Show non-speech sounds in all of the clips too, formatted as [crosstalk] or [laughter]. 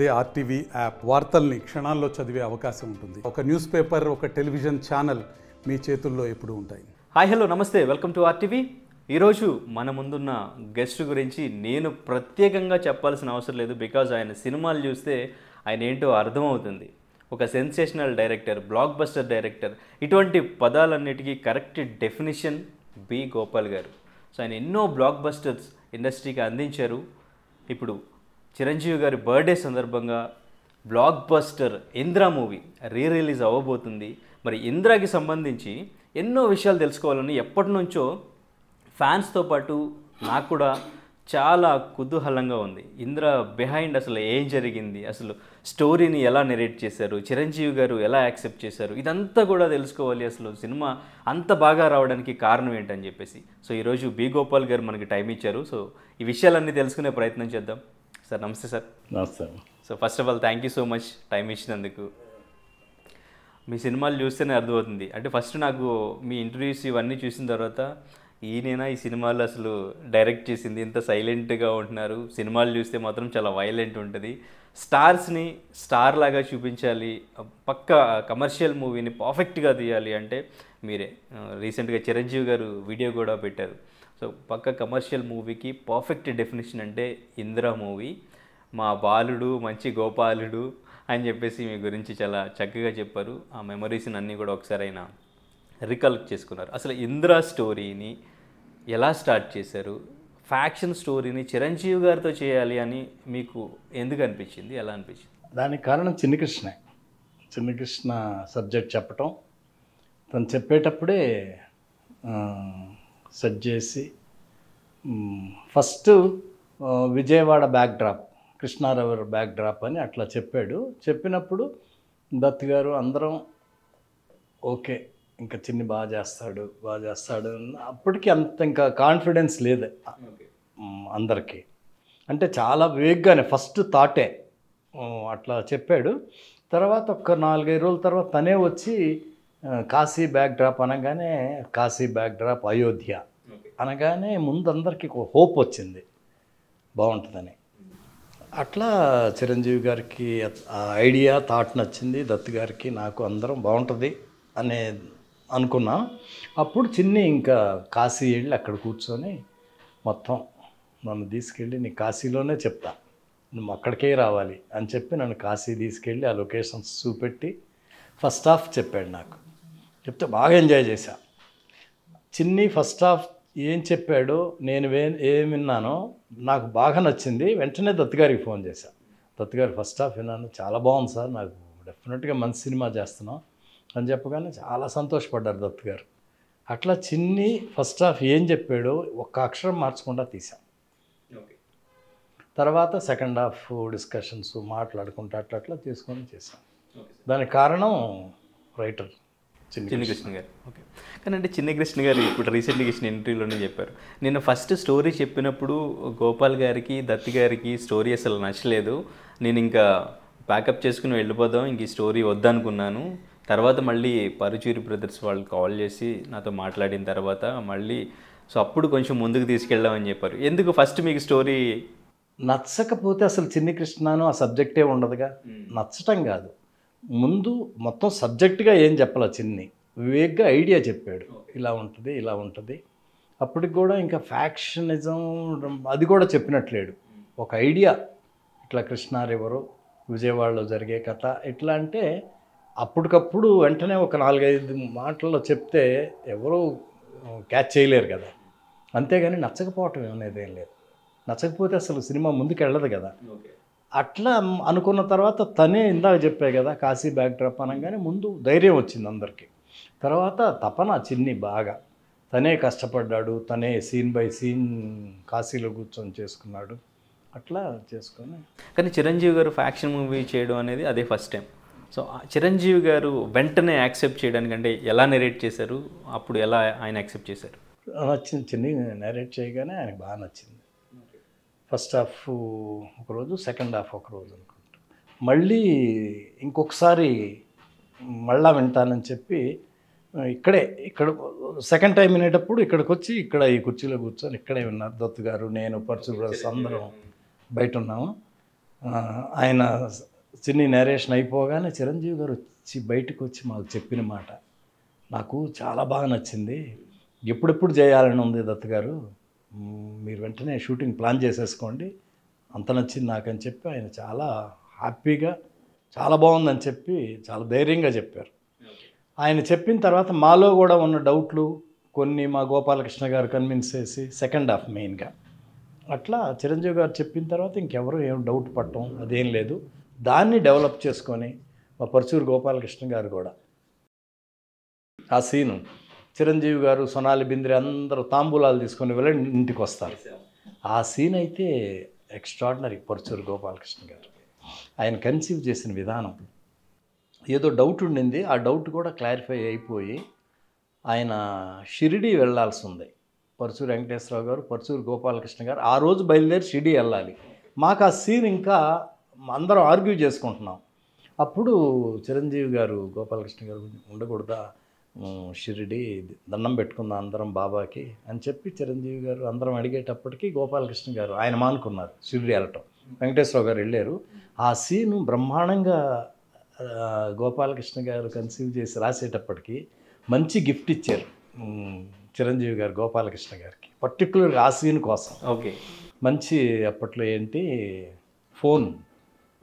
అదే RTV app వార్తల్ని క్షణాల్లో చదివే అవకాశం ఉంటుంది. ఒక న్యూస్ పేపర్ ఒక టెలివిజన్ ఛానల్ మీ చేతుల్లో ఎప్పుడు ఉంటాయి. హాయ్ హలో నమస్తే. Welcome to RTV. ఈరోజు మన ముందున్న గెస్ట్ గురించి నేను ప్రత్యేకంగా చెప్పాల్సిన అవసరం లేదు బికాజ్ ఆయన సినిమాలు చూస్తే ఆయన ఏంటో అర్థమవుతుంది. ఒక sensational director blockbuster director ఇటువంటి పదాలన్నిటికీ correct definition B Gopal garu. So ఆయన ఎన్నో బ్లాక్ బస్టర్స్ ఇండస్ట్రీకి అందించారు. ఇప్పుడు చిరంజీవి గారి బర్త్డే సందర్భంగా blockbuster Indra movie re release అవ్వబోతుంది. మరి ఇంద్రాకి సంబంధించి ఎన్నో విషయాలు తెలుసుకోవాలని ఎప్పటి నుంచో ఫ్యాన్స్తో పాటు నాకు కూడా చాలా కుతూహలంగా ఉంది. ఇంద్ర బిహైండ్ అసలు ఏం జరిగింది? అసలు స్టోరీని ఎలా నెరేట్ చేశారు? చిరంజీవి గారు ఎలా యాక్సెప్ట్ చేశారు? ఇదంతా కూడా తెలుసుకోవాలి అసలు. సినిమా అంత బాగా రావడానికి కారణం ఏంటని చెప్పేసి. సో ఈరోజు బి గోపాల్ గారు మనకి టైం ఇచ్చారు. సో ఈ విషయాలన్నీ తెలుసుకునే ప్రయత్నం చేద్దాం. సార్ నమస్తే సార్. నమస్తే so first of all thank you so much time ఇచ్చినందుకు. మీ సినిమాలు చూస్తేనే అర్థమవుతుంది. అంటే ఫస్ట్ నాకు మీ ఇంటర్వ్యూస్ ఇవన్నీ చూసిన తర్వాత ఈయనైనా ఈ సినిమాలు అసలు డైరెక్ట్ చేసింది? ఇంత సైలెంట్గా ఉంటున్నారు. సినిమాలు చూస్తే మాత్రం చాలా వైలెంట్ ఉంటుంది. స్టార్స్ని స్టార్ లాగా చూపించాలి. పక్క కమర్షియల్ మూవీని పర్ఫెక్ట్గా తీయాలి అంటే మీరే. రీసెంట్గా చిరంజీవి గారు వీడియో కూడా పెట్టారు. సో పక్క కమర్షియల్ మూవీకి పర్ఫెక్ట్ డెఫినేషన్ అంటే ఇందిరా మూవీ. మా బాలుడు మంచి గోపాలుడు అని చెప్పేసి మీ గురించి చాలా చక్కగా చెప్పారు. ఆ మెమరీస్ని అన్నీ కూడా ఒకసారి అయినా రికలెక్ట్ చేసుకున్నారు. అసలు ఇందిరా స్టోరీని ఎలా స్టార్ట్ చేశారు? ఫ్యాక్షన్ స్టోరీని చిరంజీవి గారితో చేయాలి అని మీకు ఎందుకు అనిపించింది? ఎలా అనిపించింది? దానికి కారణం చిన్ని చిన్నకృష్ణ సబ్జెక్ట్ చెప్పటం. తను చెప్పేటప్పుడే సెట్ చేసి first Vijayawada backdrop Krishna river backdrop అని అట్లా చెప్పాడు. చెప్పినప్పుడు దత్ గారు అందరం ఓకే ఇంకా చిన్ని బాగా చేస్తాడు బాగా చేస్తాడు అప్పటికి అంత ఇంకా కాన్ఫిడెన్స్ లేదు. అందరికీ. అంటే చాలా వేగ్గానే ఫస్ట్ థాటే అట్లా చెప్పాడు. తర్వాత ఒక నాలుగైదు రోజుల తర్వాత తనే వచ్చి కాశీ బ్యాక్ డ్రాప్ అనగానే కాశీ బ్యాక్ డ్రాప్ అయోధ్య అనగానే ముందు అందరికీ ఒక హోప్ వచ్చింది. బాగుంటుందని. అట్లా చిరంజీవి గారికి ఆ ఐడియా థాట్ నచ్చింది. దత్ గారికి నాకు అందరం బాగుంటుంది అనే అనుకున్నాం. అప్పుడు చిన్ని ఇంకా కాశీ వెళ్ళి అక్కడ కూర్చొని మొత్తం నన్ను తీసుకెళ్ళి నీ కాశీలోనే చెప్తా. నువ్వు అక్కడికే రావాలి అని చెప్పి నన్ను కాశీ తీసుకెళ్ళి ఆ లొకేషన్స్ చూపెట్టి ఫస్ట్ హాఫ్ చెప్పాడు నాకు. చెప్తే బాగా ఎంజాయ్ చేశా. చిన్ని ఫస్ట్ హాఫ్ ఏం చెప్పాడో నేను ఏం విన్నానో నాకు బాగా నచ్చింది. వెంటనే దత్తుగారికి ఫోన్ చేశా. దత్తుగారు ఫస్ట్ హాఫ్ విన్నాను. చాలా బాగుంది సార్ నాకు డెఫినెట్గా మంచి సినిమా చేస్తున్నాం అని చెప్పగానే చాలా సంతోషపడ్డారు దత్తు గారు. అట్లా చిన్ని ఫస్ట్ హాఫ్ ఏం చెప్పాడో ఒక్క అక్షరం మార్చకుండా తీసాం తర్వాత సెకండ్ హాఫ్ డిస్కషన్స్ మాట్లాడుకుంటూ అట్లా అట్లా తీసుకొని చేసాం దానికి కారణం రైటర్. చిన్ని చిన్ని కృష్ణ. గారు ఓకే. కానీ అంటే చిన్ని కృష్ణ గారు ఇప్పుడు రీసెంట్గా ఇచ్చిన ఇంటర్వ్యూలోనే చెప్పారు. నేను ఫస్ట్ స్టోరీ చెప్పినప్పుడు గోపాల్ గారికి దత్తి గారికి స్టోరీ అసలు నచ్చలేదు. నేను ఇంకా ప్యాకప్ చేసుకుని వెళ్ళిపోదాం ఇంక ఈ స్టోరీ వద్దనుకున్నాను. తర్వాత మళ్ళీ పరుచూరి బ్రదర్స్ వాళ్ళు కాల్ చేసి నాతో మాట్లాడిన తర్వాత మళ్ళీ సో అప్పుడు కొంచెం ముందుకు తీసుకెళ్దామని చెప్పారు. ఎందుకు ఫస్ట్ మీకు స్టోరీ? నచ్చకపోతే అసలు చిన్ని కృష్ణను ఆ సబ్జెక్టే ఉండదుగా. నచ్చటం కాదు. ముందు మొత్తం సబ్జెక్టుగా ఏం చెప్పాల చిన్ని? వివేక్గా ఐడియా చెప్పాడు. ఇలా ఉంటుంది ఇలా ఉంటుంది. అప్పటికి కూడా ఇంకా ఫ్యాక్షనిజం అది కూడా చెప్పినట్లేడు. ఒక ఐడియా. ఇట్లా కృష్ణారెవరు విజయవాడలో జరిగే కథ. ఇట్లా అంటే అప్పటికప్పుడు వెంటనే ఒక నాలుగైదు మాటల్లో చెప్తే ఎవరూ క్యాచ్ చేయలేరు కదా. అంతేగాని నచ్చకపోవటం అనేది ఏం లేదు. నచ్చకపోతే అసలు సినిమా ముందుకు వెళ్ళదు కదా అట్లా అనుకున్న తర్వాత తనే ఇందాక చెప్పే కదా కాశీ బ్యాక్ డ్రాప్ అనగానే ముందు ధైర్యం వచ్చింది అందరికీ. తర్వాత తపన చిన్ని బాగా. తనే కష్టపడ్డాడు తనే సీన్ బై సీన్ కాశీలో కూర్చొని చేసుకున్నాడు. అట్లా చేసుకొని కానీ చిరంజీవి గారు ఫ్యాక్షన్ మూవీ చేయడం అనేది అదే ఫస్ట్ టైం. సో చిరంజీవి గారు వెంటనే యాక్సెప్ట్ చేయడానికి అంటే ఎలా నెరేట్ చేశారు? అప్పుడు ఎలా ఆయన యాక్సెప్ట్ చేశారు? నచ్చింది చిన్ని నేరేట్ చేయగానే ఆయనకు బాగా నచ్చింది. ఫస్ట్ హాఫ్ ఒకరోజు సెకండ్ హాఫ్ ఒకరోజు అనుకుంటా. మళ్ళీ ఇంకొకసారి మళ్ళా వింటానని చెప్పి ఇక్కడే ఇక్కడ సెకండ్ టైం వినేటప్పుడు ఇక్కడికి వచ్చి ఇక్కడ ఈ కుర్చీలో కూర్చొని ఇక్కడే ఉన్నారు దత్తు గారు నేను పరచు బ్రదర్స్ అందరం బయట ఉన్నాము. ఆయన చిన్ని నేరేషన్ అయిపోగానే చిరంజీవి గారు వచ్చి బయటకు వచ్చి మాకు చెప్పిన మాట. నాకు చాలా బాగా నచ్చింది. ఎప్పుడెప్పుడు చేయాలని ఉంది దత్తు గారు? మీరు వెంటనే షూటింగ్ ప్లాన్ చేసేసుకోండి. అంత నచ్చింది నాకని చెప్పి ఆయన చాలా హ్యాపీగా చాలా బాగుందని చెప్పి చాలా ధైర్యంగా చెప్పారు. ఆయన చెప్పిన తర్వాత మాలో కూడా ఉన్న డౌట్లు కొన్ని మా గోపాలకృష్ణ గారు కన్విన్స్ చేసి సెకండ్ హాఫ్ మెయిన్గా. అట్లా చిరంజీవి గారు చెప్పిన తర్వాత ఇంకెవరు ఏం డౌట్ పట్టడం అదేం లేదు. దాన్ని డెవలప్ చేసుకొని మా పరచూరు గోపాలకృష్ణ గారు కూడా ఆ సీను చిరంజీవి గారు సొనాలి బింద్రి అందరూ తాంబూలాలు తీసుకొని వెళ్ళి ఇంటికి వస్తారు. ఆ సీన్ అయితే ఎక్స్ట్రాడినరీ పరుచూరు గోపాలకృష్ణ గారు. ఆయన కన్సీవ్ చేసిన విధానం. ఏదో డౌట్ ఉండింది. ఆ డౌట్ కూడా క్లారిఫై అయిపోయి ఆయన షిరిడి వెళ్ళాల్సి ఉంది. పరుచూరు వెంకటేశ్వరరావు గారు పరుచూరు గోపాలకృష్ణ గారు ఆ రోజు బయలుదేరి షిరిడి వెళ్ళాలి. మాకు ఆ సీన్ ఇంకా అందరం ఆర్గ్యూ చేసుకుంటున్నాం. అప్పుడు చిరంజీవి గారు గోపాలకృష్ణ గారు ఉండకూడదా? షిరిడి దండం పెట్టుకుందాం అందరం బాబాకి అని చెప్పి చిరంజీవి గారు అందరం అడిగేటప్పటికి గోపాలకృష్ణ గారు ఆయన మానుకున్నారు షిరిడి వెళ్ళటం. వెంకటేశ్వరరావు గారు వెళ్ళారు. ఆ సీను బ్రహ్మాండంగా గోపాలకృష్ణ గారు కన్సీవ్ చేసి రాసేటప్పటికి మంచి గిఫ్ట్ ఇచ్చారు చిరంజీవి గారు గోపాలకృష్ణ గారికి. పర్టికులర్గా ఆ సీన్ కోసం. ఓకే. మంచి అప్పట్లో ఏంటి? ఫోన్.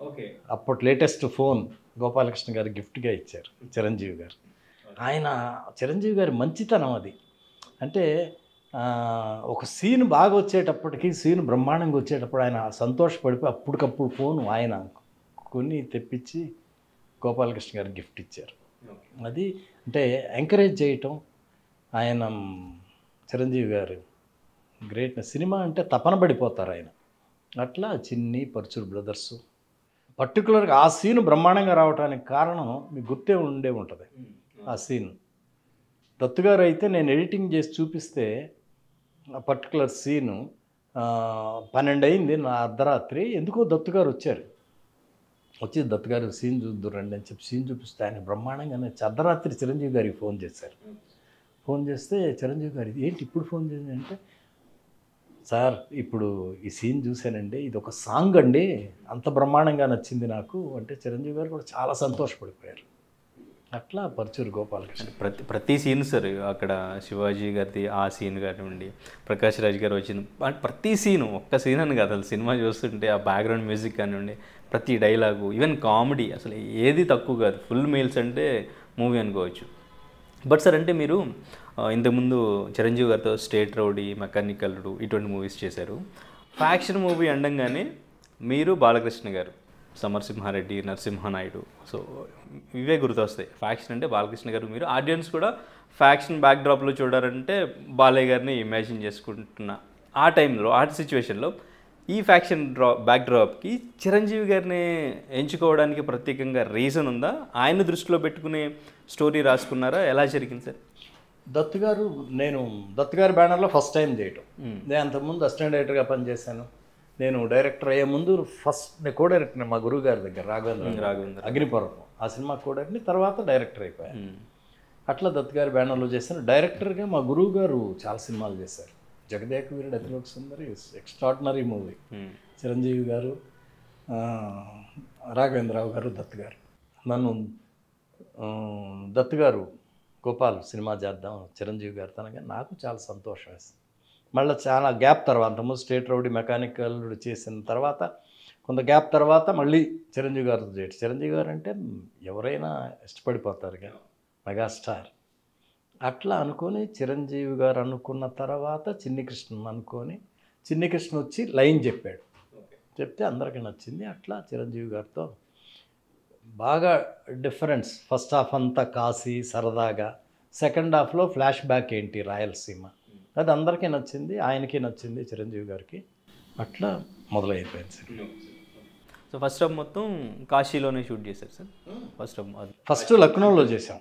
ఓకే. అప్పటి లేటెస్ట్ ఫోన్ గోపాలకృష్ణ గారు గిఫ్ట్గా ఇచ్చారు చిరంజీవి గారు. ఆయన చిరంజీవి గారి మంచితనం అది. అంటే ఒక సీన్ బాగా వచ్చేటప్పటికి సీన్ బ్రహ్మాండంగా వచ్చేటప్పుడు ఆయన సంతోషపడిపోయి అప్పటికప్పుడు ఫోన్ ఆయన కొని తెప్పించి గోపాలకృష్ణ గారు గిఫ్ట్ ఇచ్చారు. అది అంటే ఎంకరేజ్ చేయటం ఆయన చిరంజీవి గారు గ్రేట్ సినిమా అంటే తపన పడిపోతారు ఆయన. అట్లా చిన్ని పరుచూరు బ్రదర్స్. పర్టికులర్గా ఆ సీన్ బ్రహ్మాండంగా రావడానికి కారణం మీకు గుర్తే ఉండే ఉంటుంది. ఆ సీన్. దత్తు గారు అయితే నేను ఎడిటింగ్ చేసి చూపిస్తే ఆ పర్టికులర్ సీను పన్నెండు అయింది నా అర్ధరాత్రి. ఎందుకో దత్తుగారు వచ్చారు. వచ్చి దత్తు గారు సీన్ చూద్దురు రండి అని చెప్పి సీన్ చూపిస్తే ఆయన బ్రహ్మాండంగానే అర్ధరాత్రి చిరంజీవి గారికి ఫోన్ చేశారు. ఫోన్ చేస్తే చిరంజీవి గారు ఏంటి ఇప్పుడు ఫోన్ చేసింది అంటే సార్ ఇప్పుడు ఈ సీన్ చూశానండి. ఇది ఒక సాంగ్ అండి. అంత బ్రహ్మాండంగా నచ్చింది నాకు. అంటే చిరంజీవి గారు కూడా చాలా సంతోషపడిపోయారు. అట్లా పరచూరు గోపాలకృష్ణ. ప్రతి ప్రతి సీన్ సార్ అక్కడ శివాజీ గారిది ఆ సీన్ కానివ్వండి ప్రకాష్ రాజ్ గారు వచ్చిన ప్రతి సీను ఒక్క సీన్ అని కాదు అసలు సినిమా చూస్తుంటే ఆ బ్యాక్గ్రౌండ్ మ్యూజిక్ కానివ్వండి ప్రతి డైలాగు ఈవెన్ కామెడీ అసలు ఏది తక్కువ కాదు. ఫుల్ మీల్స్ అంటే మూవీ అనుకోవచ్చు. బట్ సార్ అంటే మీరు ఇంతకుముందు చిరంజీవి గారితో స్టేట్ రౌడీ మెకానికల్ ఇటువంటి మూవీస్ చేశారు. ఫ్యాక్షన్ మూవీ అండంగానే మీరు బాలకృష్ణ గారు. సమరసింహారెడ్డి నరసింహనాయుడు. సో ఇవే గుర్తొస్తాయి. ఫ్యాక్షన్ అంటే బాలకృష్ణ గారు. మీరు ఆడియన్స్ కూడా ఫ్యాక్షన్ బ్యాక్డ్రాప్లో చూడాలంటే బాలయ్య గారిని ఇమాజిన్ చేసుకుంటున్న ఆ టైంలో ఆ సిచ్యువేషన్లో ఈ ఫ్యాక్షన్ డ్రా బ్యాక్డ్రాప్కి చిరంజీవి గారిని ఎంచుకోవడానికి ప్రత్యేకంగా రీజన్ ఉందా? ఆయన దృష్టిలో పెట్టుకునే స్టోరీ రాసుకున్నారా? ఎలా జరిగింది సార్? దత్తు గారు నేను దత్తు గారి బ్యానర్లో ఫస్ట్ టైం చేయటం. నేను అంతకుముందు అసిస్టెంట్ డైరెక్టర్గా పనిచేశాను. నేను డైరెక్టర్ అయ్యే ముందు ఫస్ట్ నేను కో డైరెక్టర్ మా గురువు గారి దగ్గర రాఘవేంద్ర రాఘవేంద్ర. అగ్నిపర్వతం ఆ సినిమా కో తర్వాత డైరెక్టర్ అయిపోయాను అట్లా దత్తు గారి బ్యానర్లో చేశాను డైరెక్టర్గా మా గురువు గారు చాలా సినిమాలు చేశారు. Jagadeka Veerudu Athiloka Sundari extraordinary movie. Chiranjeevi గారు రాఘవేంద్రరావు గారు దత్ గారు. నన్ను దత్ గారు గోపాల్ సినిమా చేద్దాం చిరంజీవి గారు తనగా నాకు చాలా సంతోషం వేసింది. మళ్ళీ చాలా గ్యాప్ తర్వాత అంతకుముందు స్టేట్ రౌడీ మెకానికల్ చేసిన తర్వాత కొంత గ్యాప్ తర్వాత మళ్ళీ చిరంజీవి గారితో చేయటం చిరంజీవి గారు అంటే ఎవరైనా ఇష్టపడిపోతారు కదా మెగాస్టార్. అట్లా అనుకొని చిరంజీవి గారు అనుకున్న తర్వాత చిన్ని కృష్ణ అనుకొని చిన్ని కృష్ణ వచ్చి లైన్ చెప్పాడు. చెప్తే అందరికీ నచ్చింది. అట్లా చిరంజీవి గారితో బాగా డిఫరెన్స్. ఫస్ట్ హాఫ్ అంతా కాశీ సరదాగా. సెకండ్ హాఫ్లో ఫ్లాష్ బ్యాక్ ఏంటి రాయలసీమ? అది అందరికీ నచ్చింది ఆయనకి నచ్చింది చిరంజీవి గారికి. అట్లా మొదలైపోయింది సార్ సో ఫస్ట్ హాఫ్ మొత్తం కాశీలోనే షూట్ చేశారు సార్ ఫస్ట్ హాఫ్ అది. ఫస్ట్ లక్నోలో చేసాం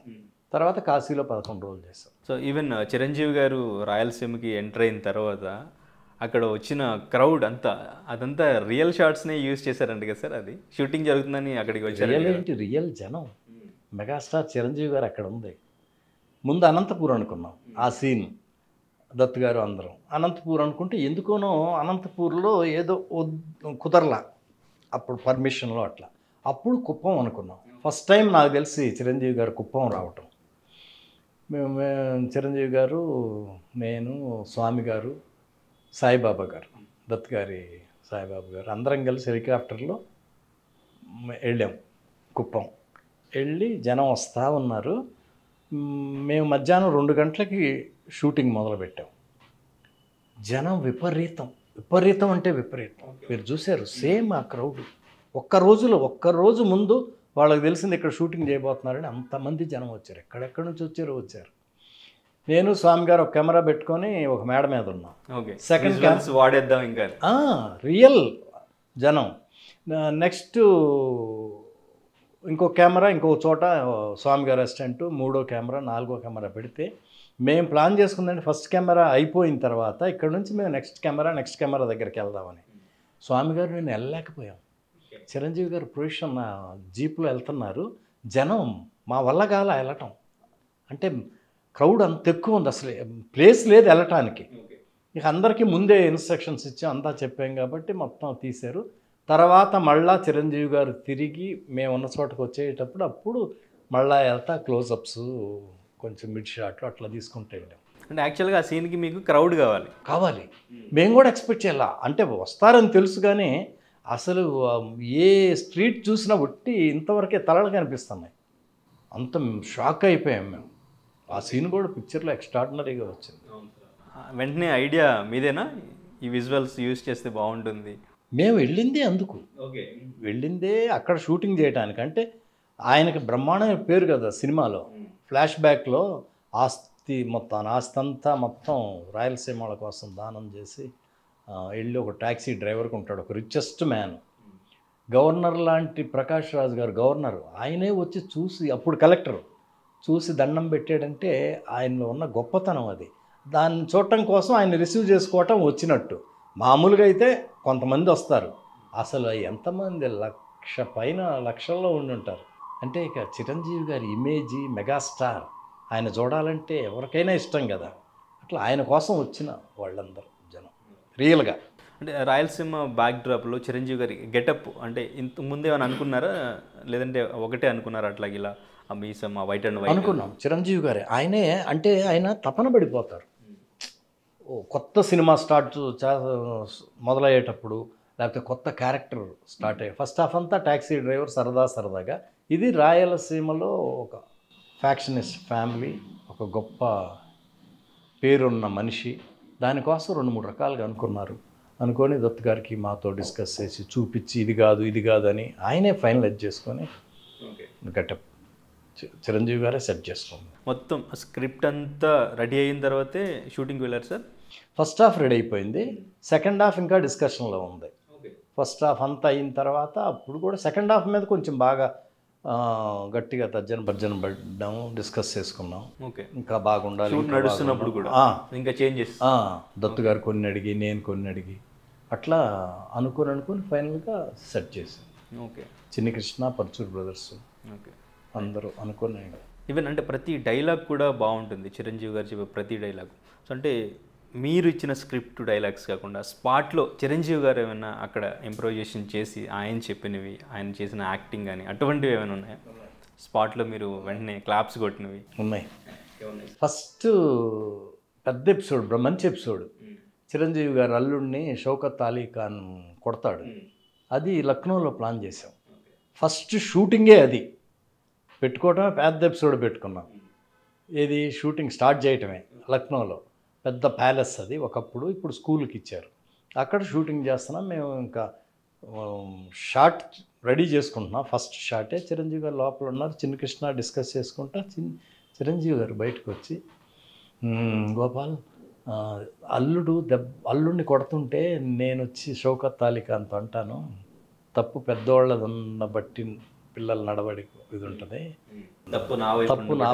తర్వాత కాశీలో పదకొండు రోజులు చేసాం సో ఈవెన్ చిరంజీవి గారు రాయలసీమకి ఎంటర్ అయిన తర్వాత అక్కడ వచ్చిన క్రౌడ్ అంతా అదంతా రియల్ షార్ట్స్నే యూజ్ చేశారంట కదా సార్ అది? షూటింగ్ జరుగుతుందని అక్కడికి వచ్చారు రియల్ ఏంటి? రియల్ జనం. మెగాస్టార్ చిరంజీవి గారు అక్కడ ఉంది. ముందు అనంతపూర్ అనుకున్నాం ఆ సీన్ దత్ గారు అందరం. అనంతపూర్ అనుకుంటే ఎందుకోనో అనంతపూర్లో ఏదో కుదరలా. అప్పుడు పర్మిషన్లో అట్లా. అప్పుడు కుప్పం అనుకున్నాం. ఫస్ట్ టైం నాకు తెలిసి చిరంజీవి గారు కుప్పం రావటం. మేము చిరంజీవి గారు నేను స్వామి గారు సాయిబాబా గారు దత్ గారి సాయిబాబా గారు అందరం కలిసి హెలికాప్టర్లో వెళ్ళాం కుప్పం. వెళ్ళి జనం వస్తూ ఉన్నారు. మేము మధ్యాహ్నం రెండు గంటలకి షూటింగ్ మొదలుపెట్టాం. జనం విపరీతం. విపరీతం అంటే విపరీతం. మీరు చూశారు సేమ్ ఆ క్రౌడ్. ఒక్క రోజులో ఒక్క రోజు ముందు వాళ్ళకి తెలిసింది ఇక్కడ షూటింగ్ చేయబోతున్నారని అంతమంది జనం వచ్చారు. ఎక్కడెక్కడి నుంచి వచ్చారో వచ్చారు. నేను స్వామి గారు ఒక కెమెరా పెట్టుకొని ఒక మేడ మీద ఉన్నాం. ఓకే Second విజువల్స్ వాడేద్దాం ఇంకా. రియల్ జనం. నెక్స్ట్ ఇంకో కెమెరా ఇంకో చోట స్వామి గారి అసిస్టెంట్ మూడో కెమెరా నాలుగో కెమెరా పెడితే మేము ప్లాన్ చేసుకుందంటే ఫస్ట్ కెమెరా అయిపోయిన తర్వాత ఇక్కడ నుంచి మేము నెక్స్ట్ కెమెరా నెక్స్ట్ కెమెరా దగ్గరికి వెళ్దామని. స్వామి గారు నేను వెళ్ళలేకపోయాం. చిరంజీవి గారు పొజిషన్ నా జీప్లో వెళ్తున్నారు. జనం మా వల్ల కాల వెళ్ళటం. అంటే క్రౌడ్ అంత ఎక్కువ ఉంది అసలు. ప్లేస్ లేదు వెళ్ళటానికి. ఇక అందరికీ ముందే ఇన్స్ట్రక్షన్స్ ఇచ్చి అంతా చెప్పాం కాబట్టి మొత్తం తీశారు. తర్వాత మళ్ళా చిరంజీవి గారు తిరిగి మేము ఉన్న చోటకు వచ్చేటప్పుడు అప్పుడు మళ్ళా వెళ్తా క్లోజప్స్ కొంచెం మిడ్ షాట్లు అట్లా తీసుకుంటే వెళ్ళాం అంటే యాక్చువల్గా ఆ సీన్కి మీకు క్రౌడ్ కావాలి. కావాలి. మేము కూడా ఎక్స్పెక్ట్ చేయాల? అంటే వస్తారని తెలుసు కానీ అసలు ఏ స్ట్రీట్ చూసినా ఒట్టి ఇంతవరకే తలలు కనిపిస్తున్నాయి. అంత షాక్ అయిపోయాం మేము. ఆ సీన్ కూడా పిక్చర్లో ఎక్స్ట్రాడినరీగా వచ్చింది. వెంటనే ఐడియా మీదేనా? ఈ విజువల్స్ యూజ్ చేస్తే బాగుంటుంది. మేము వెళ్ళిందే అందుకు. ఓకే. వెళ్ళిందే అక్కడ షూటింగ్ చేయడానికి అంటే ఆయనకి బ్రహ్మాండమైన పేరు కదా సినిమాలో. ఫ్లాష్ బ్యాక్లో ఆస్తి మొత్తం ఆస్తి అంతా మొత్తం రాయలసీమ వాళ్ళ కోసం దానం చేసి వెళ్ళి ఒక ట్యాక్సీ డ్రైవర్కి ఉంటాడు ఒక రిచెస్ట్ మ్యాన్ గవర్నర్ లాంటి ప్రకాష్ రాజ్ గారు గవర్నర్ ఆయనే వచ్చి చూసి అప్పుడు కలెక్టర్ చూసి దండం పెట్టాడంటే ఆయనలో ఉన్న గొప్పతనం అది. దాన్ని చూడటం కోసం ఆయన రిసీవ్ చేసుకోవటం వచ్చినట్టు. మామూలుగా అయితే కొంతమంది వస్తారు. అసలు ఎంతమంది లక్ష పైన లక్షల్లో ఉండి ఉంటారు. అంటే ఇక చిరంజీవి గారి ఇమేజీ మెగాస్టార్ ఆయన చూడాలంటే ఎవరికైనా ఇష్టం కదా. అట్లా ఆయన కోసం వచ్చిన వాళ్ళందరూ జనం. రియల్గా. అంటే రాయలసీమ బ్యాక్ డ్రాప్లో చిరంజీవి గారి గెటప్ అంటే ఇంత ముందే ఏమైనా అనుకున్నారా? లేదంటే ఒకటే అనుకున్నారా అట్లా ఇలా ఆ మీసం ఆ వైట్ అండ్ వైట్ అనుకున్నాం. చిరంజీవి గారే. ఆయనే అంటే ఆయన తపన పడిపోతారు. ఓ కొత్త సినిమా స్టార్ట్ మొదలయ్యేటప్పుడు లేకపోతే కొత్త క్యారెక్టర్ స్టార్ట్ అయ్యే. ఫస్ట్ హాఫ్ అంతా ట్యాక్సీ డ్రైవర్ సరదా సరదాగా ఇది రాయలసీమలో ఒక ఫ్యాక్షనిస్ట్ ఫ్యామిలీ ఒక గొప్ప పేరున్న మనిషి. దానికోసం రెండు మూడు రకాలుగా అనుకున్నారు. అనుకొని దత్ గారికి మాతో డిస్కస్ చేసి చూపించి ఇది కాదు ఇది కాదు అని ఆయనే ఫైనలైజ్ చేసుకొని గట్టప్ చిరంజీవి గారే సెట్ చేసుకుంది మొత్తం స్క్రిప్ట్ అంతా రెడీ అయిన తర్వాతే షూటింగ్ వెళ్ళారు సార్? ఫస్ట్ హాఫ్ రెడీ అయిపోయింది. సెకండ్ హాఫ్ ఇంకా డిస్కషన్లో ఉంది. ఫస్ట్ హాఫ్ అంతా అయిన తర్వాత అప్పుడు కూడా సెకండ్ హాఫ్ మీద కొంచెం బాగా గట్టిగా తర్జన భర్జన పడ్డాం డిస్కస్ చేసుకున్నాం. ఓకే. ఇంకా బాగుండాలి నడుస్తున్నప్పుడు కూడా. ఇంకా చేంజెస్ దత్తు గారు కొన్ని అడిగి నేను కొన్ని అడిగి అట్లా అనుకుని అనుకుని ఫైనల్గా సెట్ చేసాం okay. Chinni Krishna Parchur brothers. Okay. అందరూ అనుకుని ఈవెన్ అంటే ప్రతి డైలాగ్ కూడా బాగుంటుంది. చిరంజీవి గారు చెప్పే ప్రతి డైలాగ్ సో అంటే మీరు ఇచ్చిన స్క్రిప్ట్ డైలాగ్స్ కాకుండా స్పాట్లో చిరంజీవి గారు ఏమైనా అక్కడ ఇంప్రూవైజేషన్ చేసి ఆయన చెప్పినవి ఆయన చేసిన యాక్టింగ్ కానీ అటువంటివి ఏమైనా ఉన్నాయా? స్పాట్లో మీరు వెంటనే క్లాప్స్ కొట్టినవి. ఉన్నాయి. ఫస్ట్ పెద్ద ఎపిసోడ్ బ్ర- మంచి ఎపిసోడ్ చిరంజీవి గారు అల్లుడిని షౌకత్ అలీ ఖాన్ కొడతాడు. అది లక్నోలో ప్లాన్ చేసాం ఫస్ట్ షూటింగే అది. పెట్టుకోవటమే పెద్ద ఎపిసోడ్ పెట్టుకున్నాం. ఏది? షూటింగ్ స్టార్ట్ చేయటమే లక్నోలో. పెద్ద ప్యాలెస్ అది ఒకప్పుడు ఇప్పుడు స్కూల్కి ఇచ్చారు. అక్కడ షూటింగ్ చేస్తున్నాం మేము ఇంకా షార్ట్ రెడీ చేసుకుంటున్నాం. ఫస్ట్ షాటే చిరంజీవి గారు లోపల ఉన్నారు. చిన్న కృష్ణ డిస్కస్ చేసుకుంటా చిన్ చిరంజీవి గారు బయటకు వచ్చి గోపాల్ అల్లుడు దెబ్బ అల్లుడిని కొడుతుంటే నేను వచ్చి షౌకత్ అంత అంటాను. తప్పు పెద్దోళ్ళదన్న బట్టి పిల్లల నడవడి ఇది ఉంటుంది. తప్పు నా తప్పు నా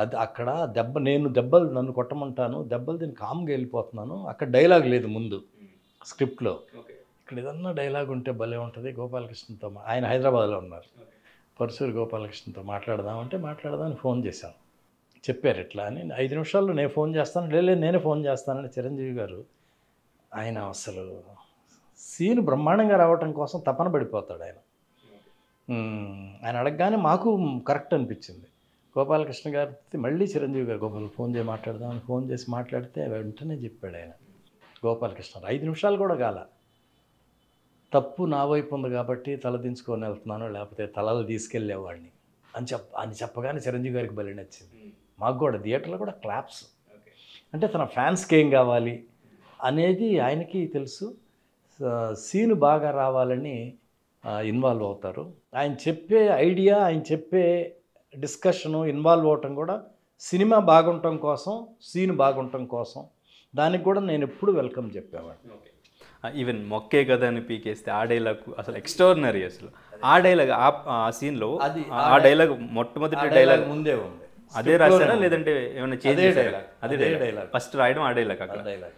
అది అక్కడ దెబ్బ నేను దెబ్బలు నన్ను కొట్టమంటాను దెబ్బలు దీన్ని కామ్గా వెళ్ళిపోతున్నాను. అక్కడ డైలాగ్ లేదు ముందు స్క్రిప్ట్లో. ఇక్కడ ఏదన్నా డైలాగ్ ఉంటే భలే ఉంటుంది. గోపాలకృష్ణతో ఆయన హైదరాబాద్లో ఉన్నారు. పరశూరి గోపాలకృష్ణతో మాట్లాడదామంటే మాట్లాడదామని ఫోన్ చేశాను. చెప్పారు ఇట్లా అని ఐదు నిమిషాల్లో నేను ఫోన్ చేస్తాను. లేదు నేనే ఫోన్ చేస్తానని చిరంజీవి గారు ఆయన అసలు సీన్ బ్రహ్మాండంగా రావటం కోసం తపన పడిపోతాడు ఆయన. ఆయన అడగగానే మాకు కరెక్ట్ అనిపించింది. గోపాలకృష్ణ గారి మళ్ళీ చిరంజీవి గారు గోపాల్ ఫోన్ చేసి మాట్లాడదాం అని ఫోన్ చేసి మాట్లాడితే వెంటనే చెప్పాడు ఆయన. గోపాలకృష్ణ. ఐదు నిమిషాలు కూడా కాల. తప్పు నా వైపు ఉంది కాబట్టి తలదించుకొని వెళ్తున్నాను లేకపోతే తలలు తీసుకెళ్ళేవాడిని అని చెప్ అని చెప్పగానే చిరంజీవి గారికి బలి నచ్చింది. మాకు కూడా థియేటర్లో కూడా క్లాప్స్. అంటే తన ఫ్యాన్స్కి ఏం కావాలి అనేది ఆయనకి తెలుసు. సీన్ బాగా రావాలని ఇన్వాల్వ్ అవుతారు. ఆయన చెప్పే ఐడియా ఆయన చెప్పే డిస్కషను ఇన్వాల్వ్ అవటం కూడా సినిమా బాగుండటం కోసం సీన్ బాగుండటం కోసం. దానికి కూడా నేను ఎప్పుడు వెల్కమ్ చెప్పేవాడిని. ఈవెన్ మొక్కే కదా అని పీకేస్తే ఆ డైలాగ్ అసలు ఎక్స్ట్రాడినరీ అసలు. ఆ డైలాగ్ ఆ సీన్లో అది ఆ డైలాగ్ మొట్టమొదటి డైలాగ్ ముందే ఉంది. అదే రాశారా లేదంటే ఏమైనా చేంజ్ dialogue. అదే డైలాగ్. ఫస్ట్ రాయడం ఆ డైలాగ్ అక్కడ. డైలాగ్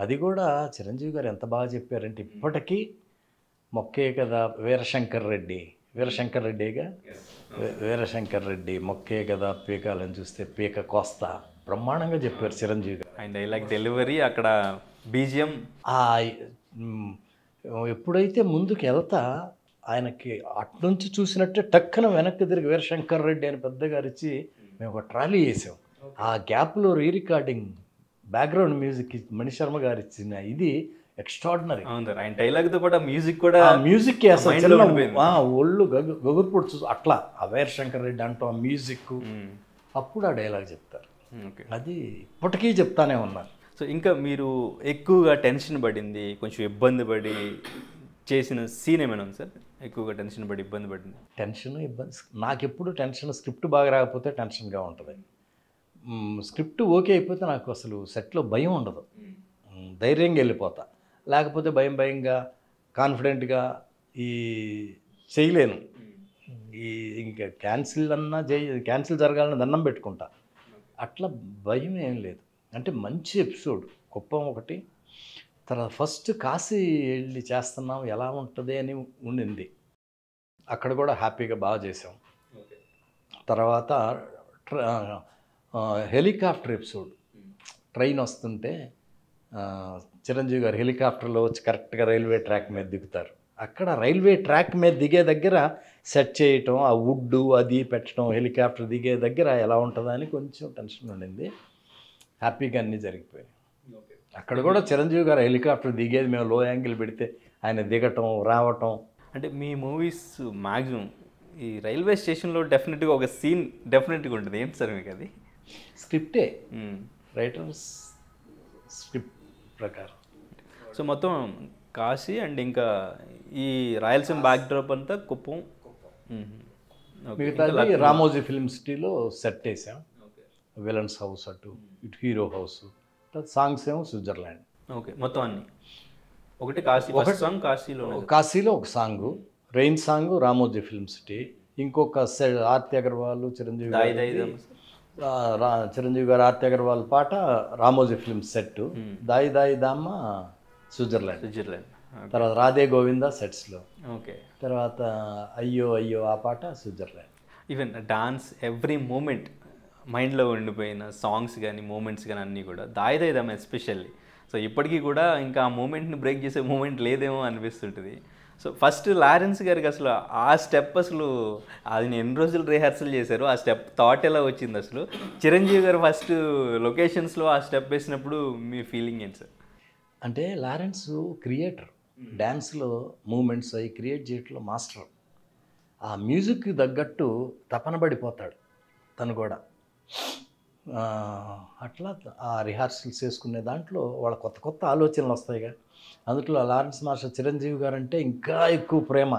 అది కూడా చిరంజీవి గారు ఎంత బాగా చెప్పారంటే ఇప్పటికీ మొక్కే కదా వీరశంకర్ రెడ్డి. వీరశంకర్ రెడ్డిగా? వీరశంకర్ రెడ్డి మొక్కే కదా పీకాలని చూస్తే పీక కోస్తా. బ్రహ్మాండంగా చెప్పారు చిరంజీవి గారు. ఆయన డైలాగ్ డెలివరీ అక్కడ మ్, ఎప్పుడైతే ముందుకు వెళ్తా ఆయనకి అట్నుంచి చూసినట్టే టక్కన వెనక్కి తిరిగి వీరశంకర్ రెడ్డి అని పెద్ద గారు ఇచ్చి మేము ఒక ట్రాలీ వేసాం ఆ గ్యాప్లో re recording background music Mani Sharma garu ఇచ్చిన ఇది ఎక్స్ట్రాడినరీ అవును సార్. ఆయన డైలాగ్తో పాటు మ్యూజిక్ కూడా మ్యూజిక్ అసలు ఒళ్ళు గగు గగుర్పుడు అట్లా. ఆ వీరశంకర్ రెడ్డి అంటూ ఆ మ్యూజిక్. అప్పుడు ఆ డైలాగ్ చెప్తారు. ఓకే. అది ఇప్పటికీ చెప్తానే ఉన్నాను సో ఇంకా మీరు ఎక్కువగా టెన్షన్ పడింది కొంచెం ఇబ్బంది పడి చేసిన సీన్ ఏమైనా ఉంది సార్? ఎక్కువగా టెన్షన్ పడి ఇబ్బంది పడింది. టెన్షన్ ఇబ్బంది నాకు ఎప్పుడు టెన్షన్ స్క్రిప్ట్ బాగా రాకపోతే టెన్షన్గా ఉంటుంది. స్క్రిప్ట్ ఓకే అయిపోతే నాకు అసలు సెట్లో భయం ఉండదు. ధైర్యంగా వెళ్ళిపోతా. లేకపోతే భయం భయంగా కాన్ఫిడెంట్గా ఈ చేయలేను. ఈ ఇంకా క్యాన్సిల్ అన్నా చేయ క్యాన్సిల్ జరగాలని దండం పెట్టుకుంటా. అట్లా భయం ఏం లేదు. అంటే మంచి ఎపిసోడ్ కుప్పం ఒకటి. తర్వాత ఫస్ట్ కాశీ వెళ్ళి చేస్తున్నాం ఎలా ఉంటుంది అని ఉండింది. అక్కడ కూడా హ్యాపీగా బాగా చేసాం తర్వాత హెలికాప్టర్ ఎపిసోడ్. ట్రైన్ వస్తుంటే చిరంజీవి గారు హెలికాప్టర్లో వచ్చి కరెక్ట్గా రైల్వే ట్రాక్ మీద దిగుతారు. అక్కడ రైల్వే ట్రాక్ మీద దిగే దగ్గర సెట్ చేయటం ఆ వుడ్ అది పెట్టడం హెలికాప్టర్ దిగే దగ్గర ఎలా ఉంటుందా అని కొంచెం టెన్షన్ ఉండింది. హ్యాపీగా అన్నీ జరిగిపోయాయి. అక్కడ కూడా చిరంజీవి గారు హెలికాప్టర్ దిగేది మేము లో యాంగిల్ పెడితే ఆయన దిగటం రావటం. అంటే మీ మూవీస్ మ్యాక్సిమం ఈ రైల్వే స్టేషన్లో డెఫినెట్గా ఒక సీన్ డెఫినెట్గా ఉంటుంది. ఏంటి సార్ మీకు అది? స్క్రిప్టే. రైటర్స్ స్క్రిప్ట్ ప్రకారం. సో మొత్తం కాశీ అండ్ ఇంకా ఈ రాయలసీమ బ్యాక్ డ్రాప్ అంతా కుప్పం. మిగతాది రామోజీ ఫిల్మ్ సిటీలో సెట్ వేసాం విలన్స్ హౌస్ అటు ఇటు హీరో హౌస్ సాంగ్స్ ఏమో స్విట్జర్లాండ్. ఓకే మొత్తం అన్ని. ఒకటి కాశీ ఫస్ట్ సాంగ్ కాశీలో కాశీలో ఒక song rain song Ramoji film city ఇంకొక సె- ఆర్తి అగర్వాల్ చిరంజీవి దాయి దాయి చిరంజీవి గారు ఆర్తి అగర్వాల్ పాట రామోజీ ఫిల్మ్ సెట్. దాయి దాయి దామ్మ స్విట్జర్లాండ్. స్విట్జర్లాండ్. తర్వాత రాధే గోవింద సెట్స్లో. ఓకే తర్వాత అయ్యో అయ్యో ఆ పాట Switzerland. Even dance every moment మైండ్లో ఉండిపోయిన సాంగ్స్ కానీ మూమెంట్స్ కానీ అన్నీ కూడా దాయిదాయిదాం ఎస్పెషల్లీ సో ఇప్పటికీ కూడా ఇంకా ఆ మూమెంట్ని బ్రేక్ చేసే మూమెంట్ లేదేమో అనిపిస్తుంటుంది. సో ఫస్ట్ లారెన్స్ గారికి అసలు ఆ స్టెప్ అసలు అది ఎన్ని రోజులు రిహార్సల్ చేశారు ఆ స్టెప్ థాట్ ఎలా వచ్చింది అసలు? చిరంజీవి గారు ఫస్ట్ లొకేషన్స్లో ఆ స్టెప్ వేసినప్పుడు మీ ఫీలింగ్ ఏంటి సార్? అంటే లారెన్స్ క్రియేటర్ డ్యాన్స్లో మూమెంట్స్ అవి క్రియేట్ చేయట్లో మాస్టర్ ఆ మ్యూజిక్కి తగ్గట్టు తపన పడిపోతాడు తను కూడా. అట్లా ఆ రిహార్సల్స్ చేసుకునే దాంట్లో వాళ్ళ కొత్త కొత్త ఆలోచనలు వస్తాయిగా. అందులో లారెన్స్ మాస్టర్ చిరంజీవి గారు అంటే ఇంకా ఎక్కువ ప్రేమ.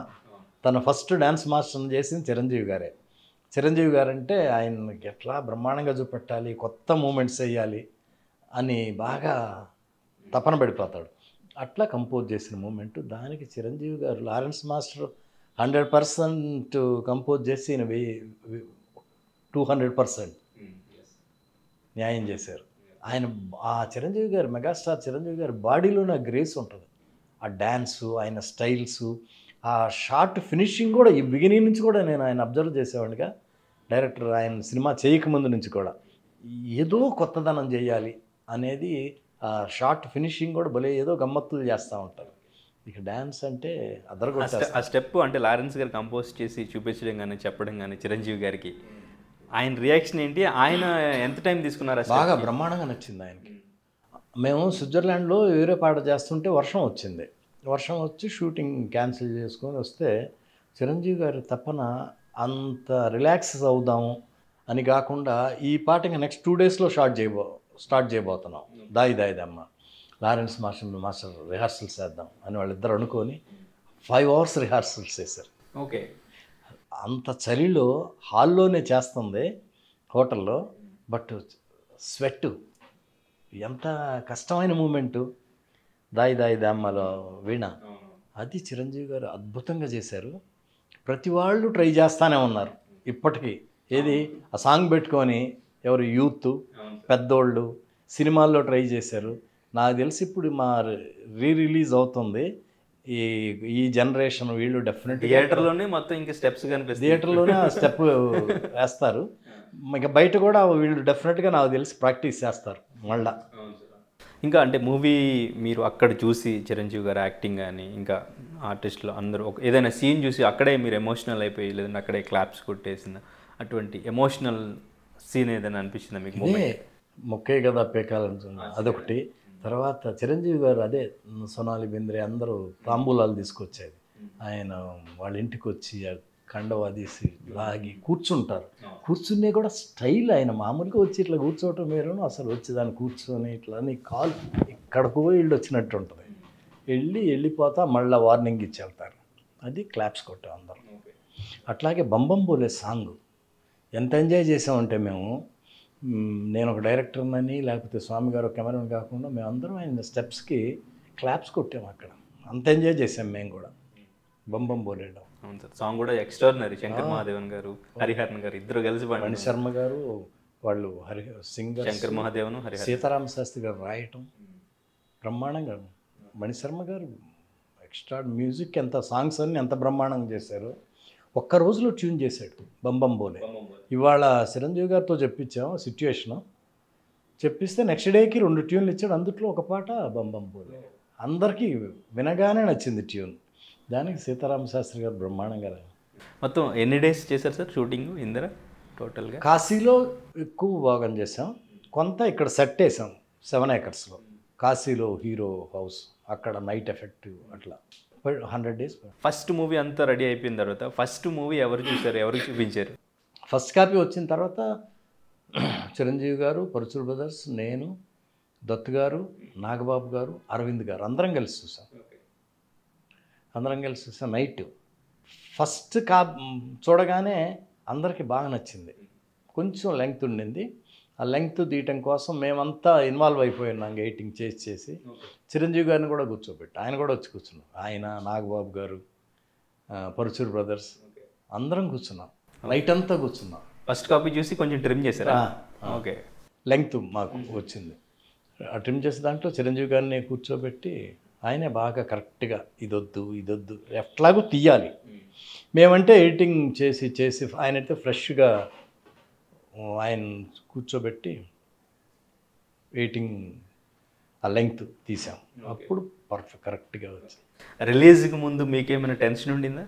తన ఫస్ట్ డ్యాన్స్ మాస్టర్ని చేసింది చిరంజీవి గారే. చిరంజీవి గారు అంటే ఆయనకి ఎట్లా బ్రహ్మాండంగా చూపెట్టాలి కొత్త మూమెంట్స్ వేయాలి అని బాగా తపన పడిపోతాడు. అట్లా కంపోజ్ చేసిన మూమెంట్. దానికి Chiranjeevi garu Lawrence master hundred percent compose చేసి టూ హండ్రెడ్ పర్సెంట్ న్యాయం చేశారు. ఆయన ఆ చిరంజీవి గారు మెగాస్టార్ చిరంజీవి గారి బాడీలోనే ఆ గ్రేస్ ఉంటుంది. ఆ డ్యాన్సు ఆయన స్టైల్స్ ఆ షార్ట్ ఫినిషింగ్ కూడా ఈ బిగినింగ్ నుంచి కూడా నేను ఆయన అబ్జర్వ్ చేసేవాడిగా డైరెక్టర్ ఆయన సినిమా చేయకముందు నుంచి కూడా. ఏదో కొత్తదనం చేయాలి అనేది ఆ షార్ట్ ఫినిషింగ్ కూడా భలే ఏదో గమ్మత్తులు చేస్తూ ఉంటారు. ఇక డ్యాన్స్ అంటే స్టె- ఆ స్టెప్ అంటే లారెన్స్ గారు కంపోజ్ చేసి చూపించడం కానీ చెప్పడం కానీ చిరంజీవి గారికి ఆయన రియాక్షన్ ఏంటి? ఆయన ఎంత టైం తీసుకున్నారు బాగా? బ్రహ్మాండంగా నచ్చింది ఆయనకి. మేము స్విట్జర్లాండ్లో వేరే పాట చేస్తుంటే వర్షం వచ్చింది. వర్షం వచ్చి షూటింగ్ క్యాన్సిల్ చేసుకొని వస్తే చిరంజీవి గారి తపన అంత రిలాక్స్ అవుదాం అని కాకుండా ఈ పాట ఇంకా నెక్స్ట్ టూ డేస్లో స్టార్ట్ చేయబో స్టార్ట్ చేయబోతున్నాం. దాయి దాయి దమ్మ. లారెన్స్ మాస్టర్ మాస్టర్ రిహార్సల్స్ చేద్దాం అని వాళ్ళిద్దరు అనుకొని ఫైవ్ అవర్స్ రిహార్సల్స్ చేశారు. ఓకే అంత చలిలో హాల్లోనే చేస్తుంది హోటల్లో బట్ స్వెట్ ఎంత కష్టమైన మూమెంటు. దాయి దాయి దామ్మలో వీణ. అది చిరంజీవి గారు అద్భుతంగా చేశారు. ప్రతి వాళ్ళు ట్రై చేస్తానే ఉన్నారు ఇప్పటికీ. ఏది? ఆ సాంగ్ పెట్టుకొని ఎవరు యూత్ పెద్దోళ్ళు సినిమాల్లో ట్రై చేశారు. నాకు తెలిసి ఇప్పుడు మా రీ రిలీజ్ అవుతుంది. ఈ ఈ జనరేషన్ వీళ్ళు డెఫినెట్గా థియేటర్లోనే మొత్తం ఇంకా స్టెప్స్ కనిపిస్తాయి. థియేటర్లోనే ఆ స్టెప్ [laughs] వేస్తారు. ఇక బయట కూడా వీళ్ళు డెఫినెట్గా నాకు తెలిసి ప్రాక్టీస్ చేస్తారు మళ్ళా. ఇంకా అంటే మూవీ మీరు అక్కడ చూసి చిరంజీవి గారు యాక్టింగ్ కానీ ఇంకా ఆర్టిస్టులు అందరూ ఒక ఏదైనా సీన్ చూసి అక్కడే మీరు ఎమోషనల్ అయిపోయి లేదంటే అక్కడే క్లాప్స్ కొట్టేసిన అటువంటి ఎమోషనల్ సీన్ ఏదైనా అనిపించిందా మీకు మొక్కే కదా పేకాలంటుంది అదొకటి. తర్వాత చిరంజీవి గారు అదే సోనాలి బింద్రే అందరూ తాంబూలాలు తీసుకొచ్చేది. ఆయన వాళ్ళ ఇంటికి వచ్చి ఆ కండవ తీసి లాగి కూర్చుంటారు. కూర్చునే కూడా స్టైల్ ఆయన మామూలుగా వచ్చి ఇట్లా కూర్చోవటం మీరు అసలు వచ్చి దాన్ని కూర్చొని ఇట్లా నీ కాలు ఇక్కడికి పోయి ఇల్లు వచ్చినట్టు ఉంటుంది. వెళ్ళి వెళ్ళిపోతా మళ్ళీ వార్నింగ్ ఇచ్చి వెళ్తారు. అది క్లాప్స్ కొట్టాం అందరం. అట్లాగే బంబం బోలే సాంగ్. ఎంత ఎంజాయ్ చేసామంటే మేము నేను ఒక డైరెక్టర్నని లేకపోతే స్వామి గారు కెమెరాని కాకుండా మేమందరం ఆయన స్టెప్స్కి క్లాప్స్ కొట్టాము అక్కడ. అంత ఎంజాయ్ చేసాం మేము కూడా. బంబం బోలేయడం. అవును సార్. సాంగ్ కూడా ఎక్స్ట్రాడినరీ. శంకర్ మహాదేవన్ గారు హరిహరన్ గారు ఇద్దరు కలిసి మణి శర్మ గారు వాళ్ళు హరి సింగర్ శంకర్ మహాదేవన్ సీతారామ శాస్త్రి గారు రాయటం. బ్రహ్మాండంగా మణిశర్మ గారు ఎక్స్ట్రా మ్యూజిక్ ఎంత సాంగ్స్ అన్ని ఎంత బ్రహ్మాండంగా చేశారు. ఒక్క రోజులో ట్యూన్ చేశాడు బంబం బోలే ఇవాళ చిరంజీవి గారితో చెప్పించాం సిచ్యువేషను చెప్పిస్తే నెక్స్ట్ డేకి రెండు ట్యూన్లు ఇచ్చాడు. అందుట్లో ఒక పాట బంబం బోలే అందరికీ వినగానే నచ్చింది ట్యూన్. దానికి సీతారామ శాస్త్రి గారు బ్రహ్మాండంగా. మొత్తం ఎన్ని డేస్ చేశారు సార్ షూటింగ్ ఇందర? టోటల్గా? కాశీలో ఎక్కువ భాగం చేసాం కొంత ఇక్కడ సెట్ వేసాం సెవెన్ ఏకర్స్లో. కాశీలో హీరో హౌస్. అక్కడ నైట్ ఎఫెక్ట్ అట్లా. హండ్రెడ్ డేస్ ఫస్ట్ మూవీ అంతా రెడీ అయిపోయిన తర్వాత ఫస్ట్ మూవీ ఎవరు చూశారు? ఎవరికి చూపించారు? ఫస్ట్ కాపీ వచ్చిన తర్వాత [clears throat] చిరంజీవి గారు పరుచూరు బ్రదర్స్ నేను దత్ గారు నాగబాబు గారు అరవింద్ గారు అందరం కలిసి చూసాం. అందరం కలిసి చూసాం నైట్ ఫస్ట్ కా చూడగానే అందరికీ బాగా నచ్చింది. కొంచెం లెంగ్త్ ఉండింది. ఆ లెంగ్త్ తీయటం కోసం మేమంతా ఇన్వాల్వ్ అయిపోయి ఉన్నాం ఎయిటింగ్ చేసి చేసి. చిరంజీవి గారిని కూడా కూర్చోబెట్టి ఆయన కూడా వచ్చి కూర్చున్నాం ఆయన నాగబాబు గారు పరుచూరు బ్రదర్స్ అందరం కూర్చున్నాం. నైట్ అంతా కూర్చున్నాం. ఫస్ట్ కాపీ చూసి కొంచెం ట్రిమ్ చేశారా? ఓకే. లెంగ్త్ మాకు వచ్చింది. ఆ ట్రిమ్ చేసే దాంట్లో చిరంజీవి గారిని కూర్చోబెట్టి ఆయనే బాగా కరెక్ట్గా ఇదొద్దు ఇదొద్దు ఎట్లాగో తీయాలి. మేమంటే ఎడిటింగ్ చేసి చేసి ఆయన అయితే ఫ్రెష్గా ఆయన కూర్చోబెట్టి ఎడిటింగ్ ఆ లెంగ్త్ తీసాం. అప్పుడు పర్ఫెక్ట్ కరెక్ట్గా వచ్చింది. రిలీజ్కి ముందు మీకేమైనా టెన్షన్ ఉండిందా?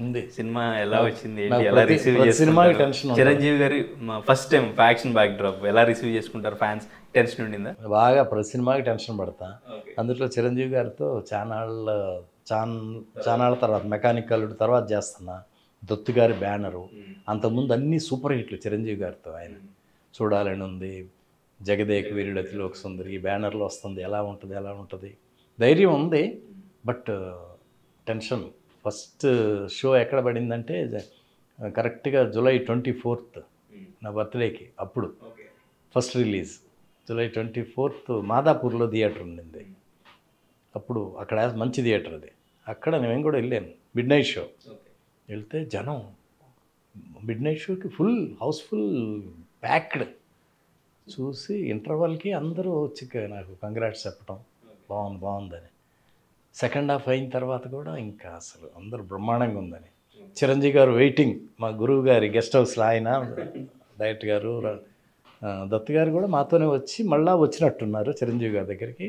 ఉంది. సినిమా ఎలా వచ్చింది? ఎలా రిసీవ్ చేసుకుంటారు? టెన్షన్. చిరంజీవి గారి first time faction backdrop. ఎలా రిసీవ్ చేసుకుంటారు ఫ్యాన్స్? టెన్షన్ ఉండిందా? బాగా ప్రతి సినిమాకి టెన్షన్ పడతా. అందులో చిరంజీవి గారితో చానాళ్ళ చాన్ చానాళ్ళ తర్వాత మెకానికల్ తర్వాత చేస్తున్నా. దొత్తు గారి బ్యానరు అంతకుముందు అన్ని సూపర్ హిట్లు చిరంజీవి గారితో ఆయన. చూడాలని ఉంది. జగదేక్ వీరుడు అతిలోక సుందరి ఈ బ్యానర్లో వస్తుంది. ఎలా ఉంటుంది ఎలా ఉంటుంది? ధైర్యం ఉంది. But tension. ఫస్ట్ షో ఎక్కడ పడిందంటే కరెక్ట్గా జూలై ట్వంటీ ఫోర్త్ నా బర్త్డేకి అప్పుడు. First release. July twenty fourth మాదాపూర్లో theatre ఉండింది. అప్పుడు అక్కడ మంచి థియేటర్ అది. అక్కడ నేను కూడా వెళ్ళాను. Midnight show. వెళ్తే జనం మిడ్ నైట్ షోకి ఫుల్ హౌస్ఫుల్ ప్యాక్డ్. చూసి ఇంటర్వల్కి అందరూ వచ్చి నాకు కంగ్రాట్స్ చెప్పడం బాగుంది బాగుందని. సెకండ్ హాఫ్ అయిన తర్వాత కూడా ఇంకా అసలు అందరూ బ్రహ్మాండంగా ఉందని. చిరంజీవి గారు వెయిటింగ్. మా గురువు గారి గెస్ట్ హౌస్లో ఆయన డైరెక్ట్ గారు దత్తు దత్ గారు కూడా మాతోనే వచ్చి మళ్ళా వచ్చినట్టున్నారు చిరంజీవి గారి దగ్గరికి.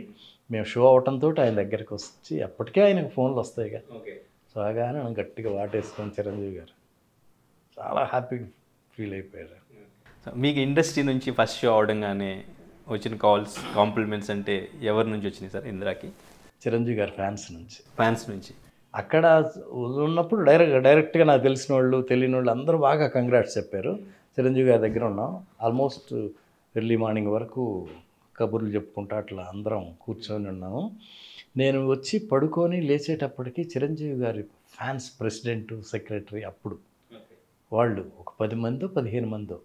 మేము షో అవటంతో ఆయన దగ్గరికి వచ్చి అప్పటికే ఆయనకు ఫోన్లు వస్తాయిగా. ఓకే. రాగానే నన్ను గట్టిగా వాటేసుకొని చిరంజీవి గారు. చాలా హ్యాపీగా ఫీల్ అయిపోయారు. మీకు ఇండస్ట్రీ నుంచి ఫస్ట్ షో అవడంగానే వచ్చిన కాల్స్ కాంప్లిమెంట్స్ అంటే ఎవరి నుంచి వచ్చినాయి సార్ ఇందిరాకి? చిరంజీవి గారి ఫ్యాన్స్ నుంచి. ఫ్యాన్స్ నుంచి. అక్కడ ఉన్నప్పుడు డైరెక్ట్ డైరెక్ట్గా నాకు తెలిసిన వాళ్ళు తెలియని వాళ్ళు అందరూ బాగా కంగ్రాట్స్ చెప్పారు. చిరంజీవి గారి దగ్గర ఉన్నాం. ఆల్మోస్ట్ ఎర్లీ మార్నింగ్ వరకు కబుర్లు చెప్పుకుంటా అట్లా అందరం కూర్చొని ఉన్నాము. నేను వచ్చి పడుకొని లేచేటప్పటికి చిరంజీవి గారి ఫ్యాన్స్ ప్రెసిడెంట్ సెక్రటరీ అప్పుడు. వాళ్ళు ఒక పది మందో పదిహేను మందో.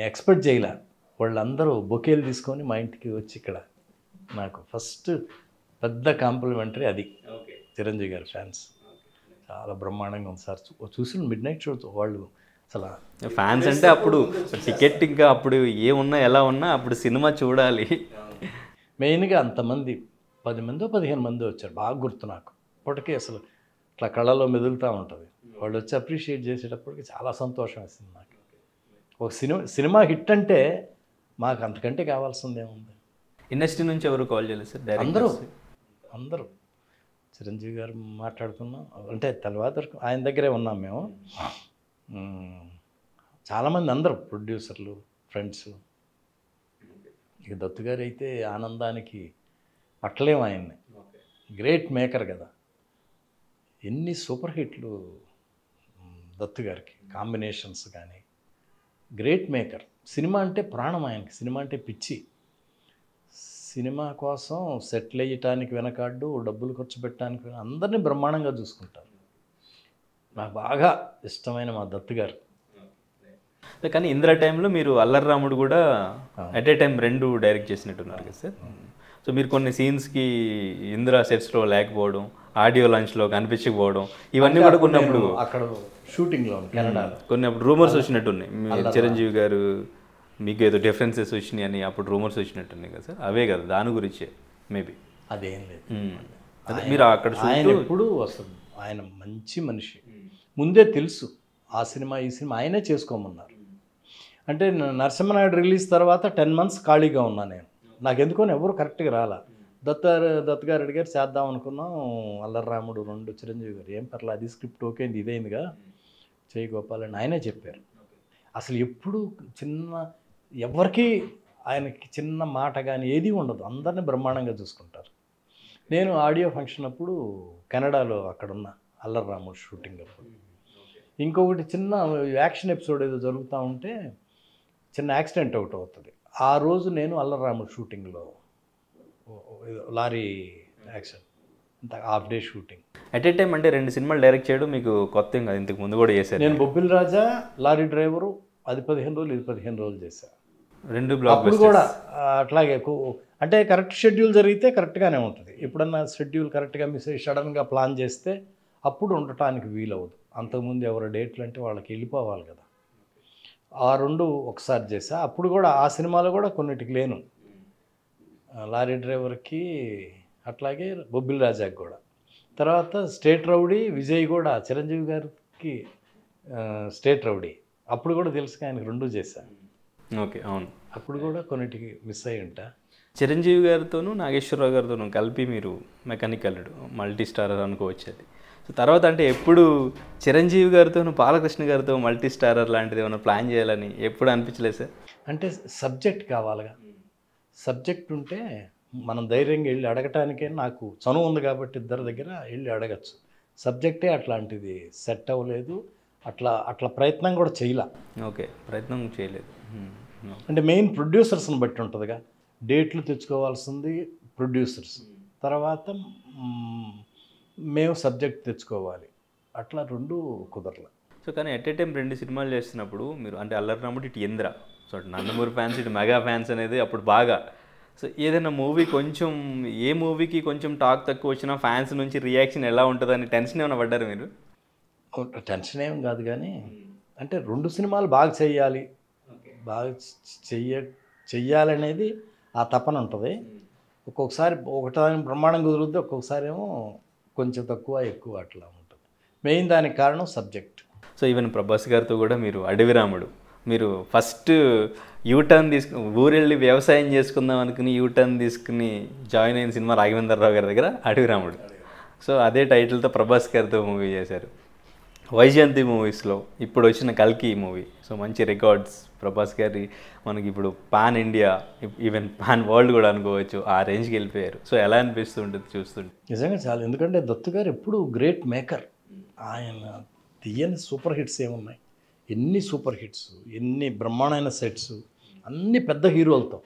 ఎక్స్పెక్ట్ చేయలే. వాళ్ళందరూ బొకేలు తీసుకొని మా ఇంటికి వచ్చి ఇక్కడ నాకు ఫస్ట్ పెద్ద కాంప్లిమెంటరీ అది. చిరంజీవి గారి ఫ్యాన్స్. చాలా బ్రహ్మాండంగా ఉంది సార్. చూసిన మిడ్ నైట్ షో వాళ్ళు అసలు. ఫ్యాన్స్ అంటే అప్పుడు టికెట్ ఇంకా అప్పుడు ఏమున్నా ఎలా ఉన్నా అప్పుడు సినిమా చూడాలి. మెయిన్గా అంతమంది పది మందో పదిహేను మంది వచ్చారు. బాగా గుర్తు నాకు. ఇప్పటికీ అసలు ఇట్లా కళ్ళలో మెదులుతూ ఉంటుంది. వాళ్ళు వచ్చి అప్రిషియేట్ చేసేటప్పటికి చాలా సంతోషం వేసింది నాకు. ఒక సినిమా సినిమా హిట్ అంటే మాకు అంతకంటే కావాల్సింది ఏముంది ఇండస్ట్రీ నుంచి ఎవరు కాల్ చేయలేదు సార్? అందరూ. అందరూ. చిరంజీవి గారు మాట్లాడుకున్నాం. అంటే తర్వాత వరకు ఆయన దగ్గరే ఉన్నాం మ్మ్. చాలామంది అందరు ప్రొడ్యూసర్లు ఫ్రెండ్స్. ఇక దత్తు గారు అయితే ఆనందానికి పట్టలేము ఆయన్ని. గ్రేట్ మేకర్ కదా. ఎన్ని సూపర్ హిట్లు దత్తుగారికి దత్తు గారికి కాంబినేషన్స్ కానీ. Great maker. సినిమా అంటే ప్రాణం ఆయనకి. సినిమా అంటే పిచ్చి. సినిమా కోసం సెటిల్ అయ్యటానికి వెనకాడు డబ్బులు ఖర్చు పెట్టడానికి అందరినీ బ్రహ్మాండంగా చూసుకుంటారు. నాకు బాగా ఇష్టమైన మా దత్తు గారు. కానీ ఇందిరా టైంలో మీరు అల్లరి రాముడు కూడా అట్ ఏ టైం రెండు డైరెక్ట్ చేసినట్టున్నారు కదా సార్. సో మీరు కొన్ని సీన్స్కి ఇందిరా సెట్స్లో లేకపోవడం ఆడియో లాంచ్లో కనిపించకపోవడం ఇవన్నీ కూడా కొన్నప్పుడు నేను అక్కడ షూటింగ్లో కెనడాలో. కొన్ని అప్పుడు రూమర్స్ వచ్చినట్టున్నాయి. మీ చిరంజీవి గారు మీకు ఏదో డిఫరెన్సెస్ వచ్చినాయి అని అప్పుడు రూమర్స్ వచ్చినట్టున్నాయి కదా సార్. అవే కదా దాని గురించే మేబీ. అదేం లేదు. అదే మీరు అక్కడ ఆయన ఎప్పుడు అసలు ఆయన మంచి మనిషి. ముందే తెలుసు ఆ సినిమా ఈ సినిమా ఆయనే చేసుకోమన్నారు. అంటే నరసింహనాయుడు రిలీజ్ తర్వాత టెన్ మంత్స్ ఖాళీగా ఉన్నా నేను. నాకు ఎందుకని ఎవరు కరెక్ట్గా రాలా. దత్త దత్ గారు అడిగారు చేద్దాం అనుకున్నాం. అల్లర్రాముడు రెండు చిరంజీవి గారు. ఏం పర్లేదు అది స్క్రిప్ట్ ఓకే ఇది ఇదైందిగా. చేయి ఆయనే చెప్పారు. అసలు ఎప్పుడు చిన్న ఎవరికి ఆయనకి చిన్న మాట కానీ ఏది ఉండదు. అందరిని బ్రహ్మాండంగా చూసుకుంటారు. నేను ఆడియో ఫంక్షన్ అప్పుడు కెనడాలో అక్కడున్న అల్లర్రాముడు షూటింగ్ అప్పుడు. ఇంకొకటి చిన్న యాక్షన్ ఎపిసోడ్ ఏదో జరుగుతూ ఉంటే చిన్న యాక్సిడెంట్ ఒకటి అవుతుంది. ఆ రోజు నేను అల్లర్రాముడు షూటింగ్లో lorry accident half day shooting. At a time అంటే రెండు సినిమాలు డైరెక్ట్ చేయడం మీకు కొత్త ఏం కాదు ఇంతకు ముందు కూడా చేశారు. నేను బొబ్బిల్ రాజా లారీ డ్రైవరు అది పదిహేను రోజులు ఇది పదిహేను రోజులు చేశాను రెండు బ్లాక్ కూడా అట్లాగే అంటే కరెక్ట్ షెడ్యూల్ జరిగితే కరెక్ట్గానే ఉంటుంది. ఎప్పుడన్నా షెడ్యూల్ కరెక్ట్గా మిస్ అయ్యి సడన్గా ప్లాన్ చేస్తే అప్పుడు ఉండటానికి వీలవదు అంతకుముందు ఎవరి డేట్లు అంటే వాళ్ళకి వెళ్ళిపోవాలి కదా. ఆ రెండు ఒకసారి చేసా. అప్పుడు కూడా ఆ సినిమాలో కూడా కొన్నిటికి లేను. లారీ డ్రైవర్కి అట్లాగే బొబ్బిల్ రాజాకి కూడా. తర్వాత స్టేట్ రౌడీ విజయ్ కూడా చిరంజీవి గారికి స్టేట్ రౌడీ. అప్పుడు కూడా తెలుసు ఆయనకు రెండు చేశాను ఓకే అవును. అప్పుడు కూడా కొన్నిటికి మిస్ అయ్యి ఉంటా. చిరంజీవి గారితోనూ నాగేశ్వరరావు గారితోనూ కలిపి మీరు మెకానికల్ మల్టీ స్టారర్ అనుకోవచ్చు అది తర్వాత అంటే ఎప్పుడు చిరంజీవి గారితోనూ బాలకృష్ణ గారితో మల్టీ స్టారర్ లాంటిది ఏమైనా ప్లాన్ చేయాలని ఎప్పుడు అనిపించలేదు సార్? అంటే సబ్జెక్ట్ కావాలిగా. సబ్జెక్ట్ ఉంటే మనం ధైర్యంగా వెళ్ళి అడగటానికే నాకు చనువు ఉంది కాబట్టి ఇద్దరి దగ్గర వెళ్ళి అడగచ్చు. సబ్జెక్టే అట్లాంటిది సెట్ అవ్వలేదు. అట్లా అట్లా ప్రయత్నం కూడా చేయలే. ఓకే ప్రయత్నం చేయలేదు. అంటే మెయిన్ ప్రొడ్యూసర్స్ని బట్టి ఉంటుందిగా. డేట్లు తెచ్చుకోవాల్సింది ప్రొడ్యూసర్స్. తర్వాత మేము సబ్జెక్ట్ తెచ్చుకోవాలి. అట్లా రెండు కుదరలే. సో కానీ ఎట్ ఏ టైం రెండు సినిమాలు చేస్తున్నప్పుడు మీరు అంటే అల్లరి రాముడు ఇటు ఇంద్ర. సో అటు నందమూరి ఫ్యాన్స్ ఇటు మెగా ఫ్యాన్స్ అనేది అప్పుడు బాగా. సో ఏదైనా మూవీ కొంచెం ఏ మూవీకి కొంచెం టాక్ తక్కువ వచ్చినా ఫ్యాన్స్ నుంచి రియాక్షన్ ఎలా ఉంటుందని టెన్షన్ ఏమైనా పడ్డారు మీరు? టెన్షన్ ఏం కాదు కానీ అంటే రెండు సినిమాలు బాగా చెయ్యాలి బాగా చెయ్య చెయ్యాలనేది ఆ తపన ఉంటుంది. ఒక్కొక్కసారి ఒకటి బ్రహ్మాండం కుదురుద్ది ఒక్కొక్కసారి ఏమో కొంచెం తక్కువ ఎక్కువ అట్లా ఉంటుంది. మెయిన్ దానికి కారణం సబ్జెక్ట్. సో ఈవెన్ ప్రభాస్ గారితో కూడా మీరు అడవి రాముడు. మీరు ఫస్ట్ యూటర్న్ తీసుకుని ఊరెళ్ళి వ్యవసాయం చేసుకుందాం అనుకుని యూటర్న్ తీసుకుని జాయిన్ అయిన సినిమా రాఘవేంద్రరావు గారి దగ్గర అడవి రాముడు. సో అదే టైటిల్తో ప్రభాస్ గారితో మూవీ చేశారు. వైజయంతి మూవీస్లో ఇప్పుడు వచ్చిన కల్కి మూవీ. సో మంచి రికార్డ్స్. ప్రభాస్ గారి మనకి ఇప్పుడు pan India even pan world కూడా అనుకోవచ్చు ఆ రేంజ్కి వెళ్ళిపోయారు. సో ఎలా అనిపిస్తుంటుంది చూస్తుంటే? నిజంగా చాలా. ఎందుకంటే దత్తు గారు ఎప్పుడు గ్రేట్ మేకర్. ఆయన తీయని సూపర్ హిట్స్ ఏమున్నాయి? ఎన్ని సూపర్ హిట్స్ ఎన్ని బ్రహ్మాండమైన సెట్స్ అన్ని పెద్ద హీరోలతో.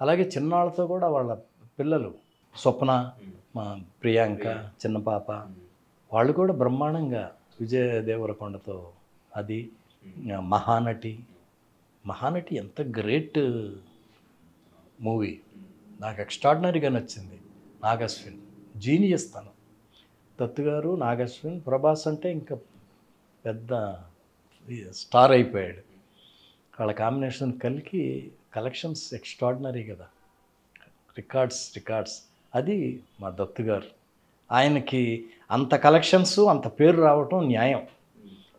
అలాగే చిన్నాళ్ళతో కూడా వాళ్ళ పిల్లలు స్వప్న మా ప్రియాంక. చిన్న పాప వాళ్ళు కూడా బ్రహ్మాండంగా విజయ దేవరకొండతో అది మహానటి. మహానటి ఎంత గ్రేట్ మూవీ. నాకు ఎక్స్ట్రాడినరీగా నచ్చింది నాగశ్విన్. జీనియస్ తను. దత్తు గారు నాగశ్విన్ ప్రభాస్ అంటే ఇంకా పెద్ద స్టార్ అయిపోయాడు. వాళ్ళ కాంబినేషన్ కలిగి కలెక్షన్స్ ఎక్స్ట్రాడినరీ కదా. Records records. అది మా దత్తు గారు. ఆయనకి అంత కలెక్షన్స్ అంత పేరు రావటం న్యాయం.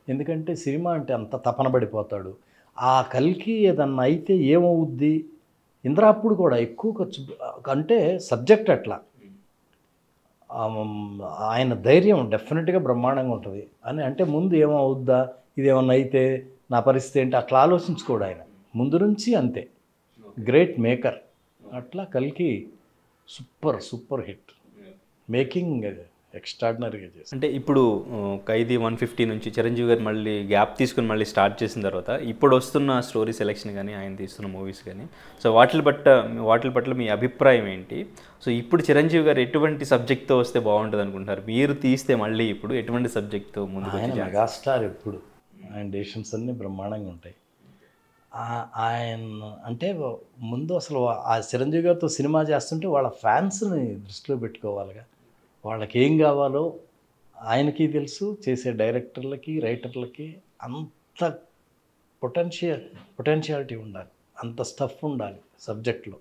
ఎందుకంటే సినిమా అంటే అంత తపన పడిపోతాడు ఆ కలికి ఏదన్నా అయితే ఏమవుద్ది? ఇంద్ర అప్పుడు కూడా ఎక్కువ ఖర్చు అంటే సబ్జెక్ట్ అట్లా. ఆయన ధైర్యం డెఫినెట్గా బ్రహ్మాండంగా ఉంటుంది. అని అంటే ముందు ఏమవుద్దా? ఇదేమన్నా అయితే నా పరిస్థితి ఏంటి? అట్లా ఆలోచించుకోడు ఆయన. ముందు నుంచి అంతే. Great maker. అట్లా కలికి సూపర్ సూపర్ హిట్. మేకింగ్ ఎక్స్ట్రాడినరీగా చేసి అంటే ఇప్పుడు ఖైదీ వన్ ఫిఫ్టీ నుంచి చిరంజీవి గారు మళ్ళీ గ్యాప్ తీసుకుని మళ్ళీ స్టార్ట్ చేసిన తర్వాత ఇప్పుడు వస్తున్న స్టోరీ సెలెక్షన్ కానీ ఆయన తీస్తున్న మూవీస్ కానీ సో వాటి పట్ల వాటి పట్ల మీ అభిప్రాయం ఏంటి? సో ఇప్పుడు చిరంజీవి గారు ఎటువంటి సబ్జెక్ట్తో వస్తే బాగుంటుంది అనుకుంటున్నారు? మీరు తీస్తే మళ్ళీ ఇప్పుడు ఎటువంటి సబ్జెక్ట్తో వచ్చి మెగాస్టార్ ఎప్పుడు. ఆయన డెసిషన్స్ అన్నీ బ్రహ్మాండంగా ఉంటాయి. ఆయన అంటే ముందు అసలు ఆ చిరంజీవి గారితో సినిమా చేస్తుంటే వాళ్ళ ఫ్యాన్స్ని దృష్టిలో పెట్టుకోవాలిగా. వాళ్ళకి ఏం కావాలో ఆయనకి తెలుసు చేసే డైరెక్టర్లకి రైటర్లకి అంత పొటెన్షియల్ పొటెన్షియాలిటీ ఉండాలి. అంత స్టఫ్ ఉండాలి సబ్జెక్ట్లో.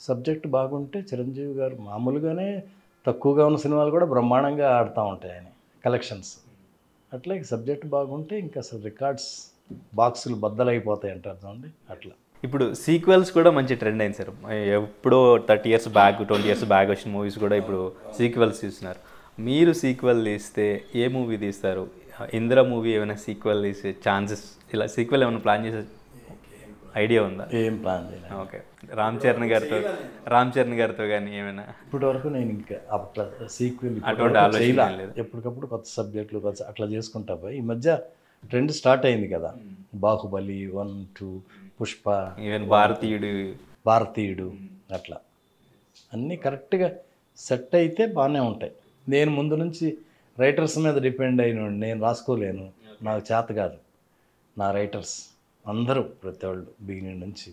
సబ్జెక్ట్ బాగుంటే చిరంజీవి గారు మామూలుగానే తక్కువగా ఉన్న సినిమాలు కూడా బ్రహ్మాండంగా ఆడుతూ ఉంటాయి ఆయన కలెక్షన్స్. అట్లా సబ్జెక్ట్ బాగుంటే ఇంకా అసలు రికార్డ్స్ బాక్సులు బద్దలైపోతాయి అంటారు చూడండి అట్లా. ఇప్పుడు సీక్వెల్స్ కూడా మంచి ట్రెండ్ అయింది సార్. ఎప్పుడో thirty years back twenty years back వచ్చిన మూవీస్ కూడా ఇప్పుడు సీక్వెల్స్ తీస్తున్నారు. మీరు సీక్వెల్ తీస్తే ఏ మూవీ తీస్తారు? ఇందిరా మూవీ ఏమైనా సీక్వెల్ తీసే ఛాన్సెస్ ఇలా సీక్వెల్ ఏమైనా ప్లాన్ చేసే ఐడియా ఉందా? ఏం ప్లాన్ చేయలేదు. ఓకే. రామ్ చరణ్ గారితో రామ్ చరణ్ గారితో కానీ ఏమైనా? ఇప్పటి వరకు నేను ఇంకా అట్లా సీక్వెల్ అటువంటి ఆలోచన. ఎప్పటికప్పుడు కొత్త సబ్జెక్టులు కొత్త అట్లా చేసుకుంటా పోయి. ఈ మధ్య ట్రెండ్ స్టార్ట్ అయింది కదా. Baahubali one two Pushpa even Bharateeyudu. Bharateeyudu అట్లా. అన్నీ కరెక్ట్గా సెట్ అయితే బాగానే ఉంటాయి. నేను ముందు నుంచి రైటర్స్ మీద డిపెండ్ అయిన నేను రాసుకోలేను. నాకు చేత కాదు. నా రైటర్స్ అందరూ ప్రతి వాళ్ళు బిగినింగ్ నుంచి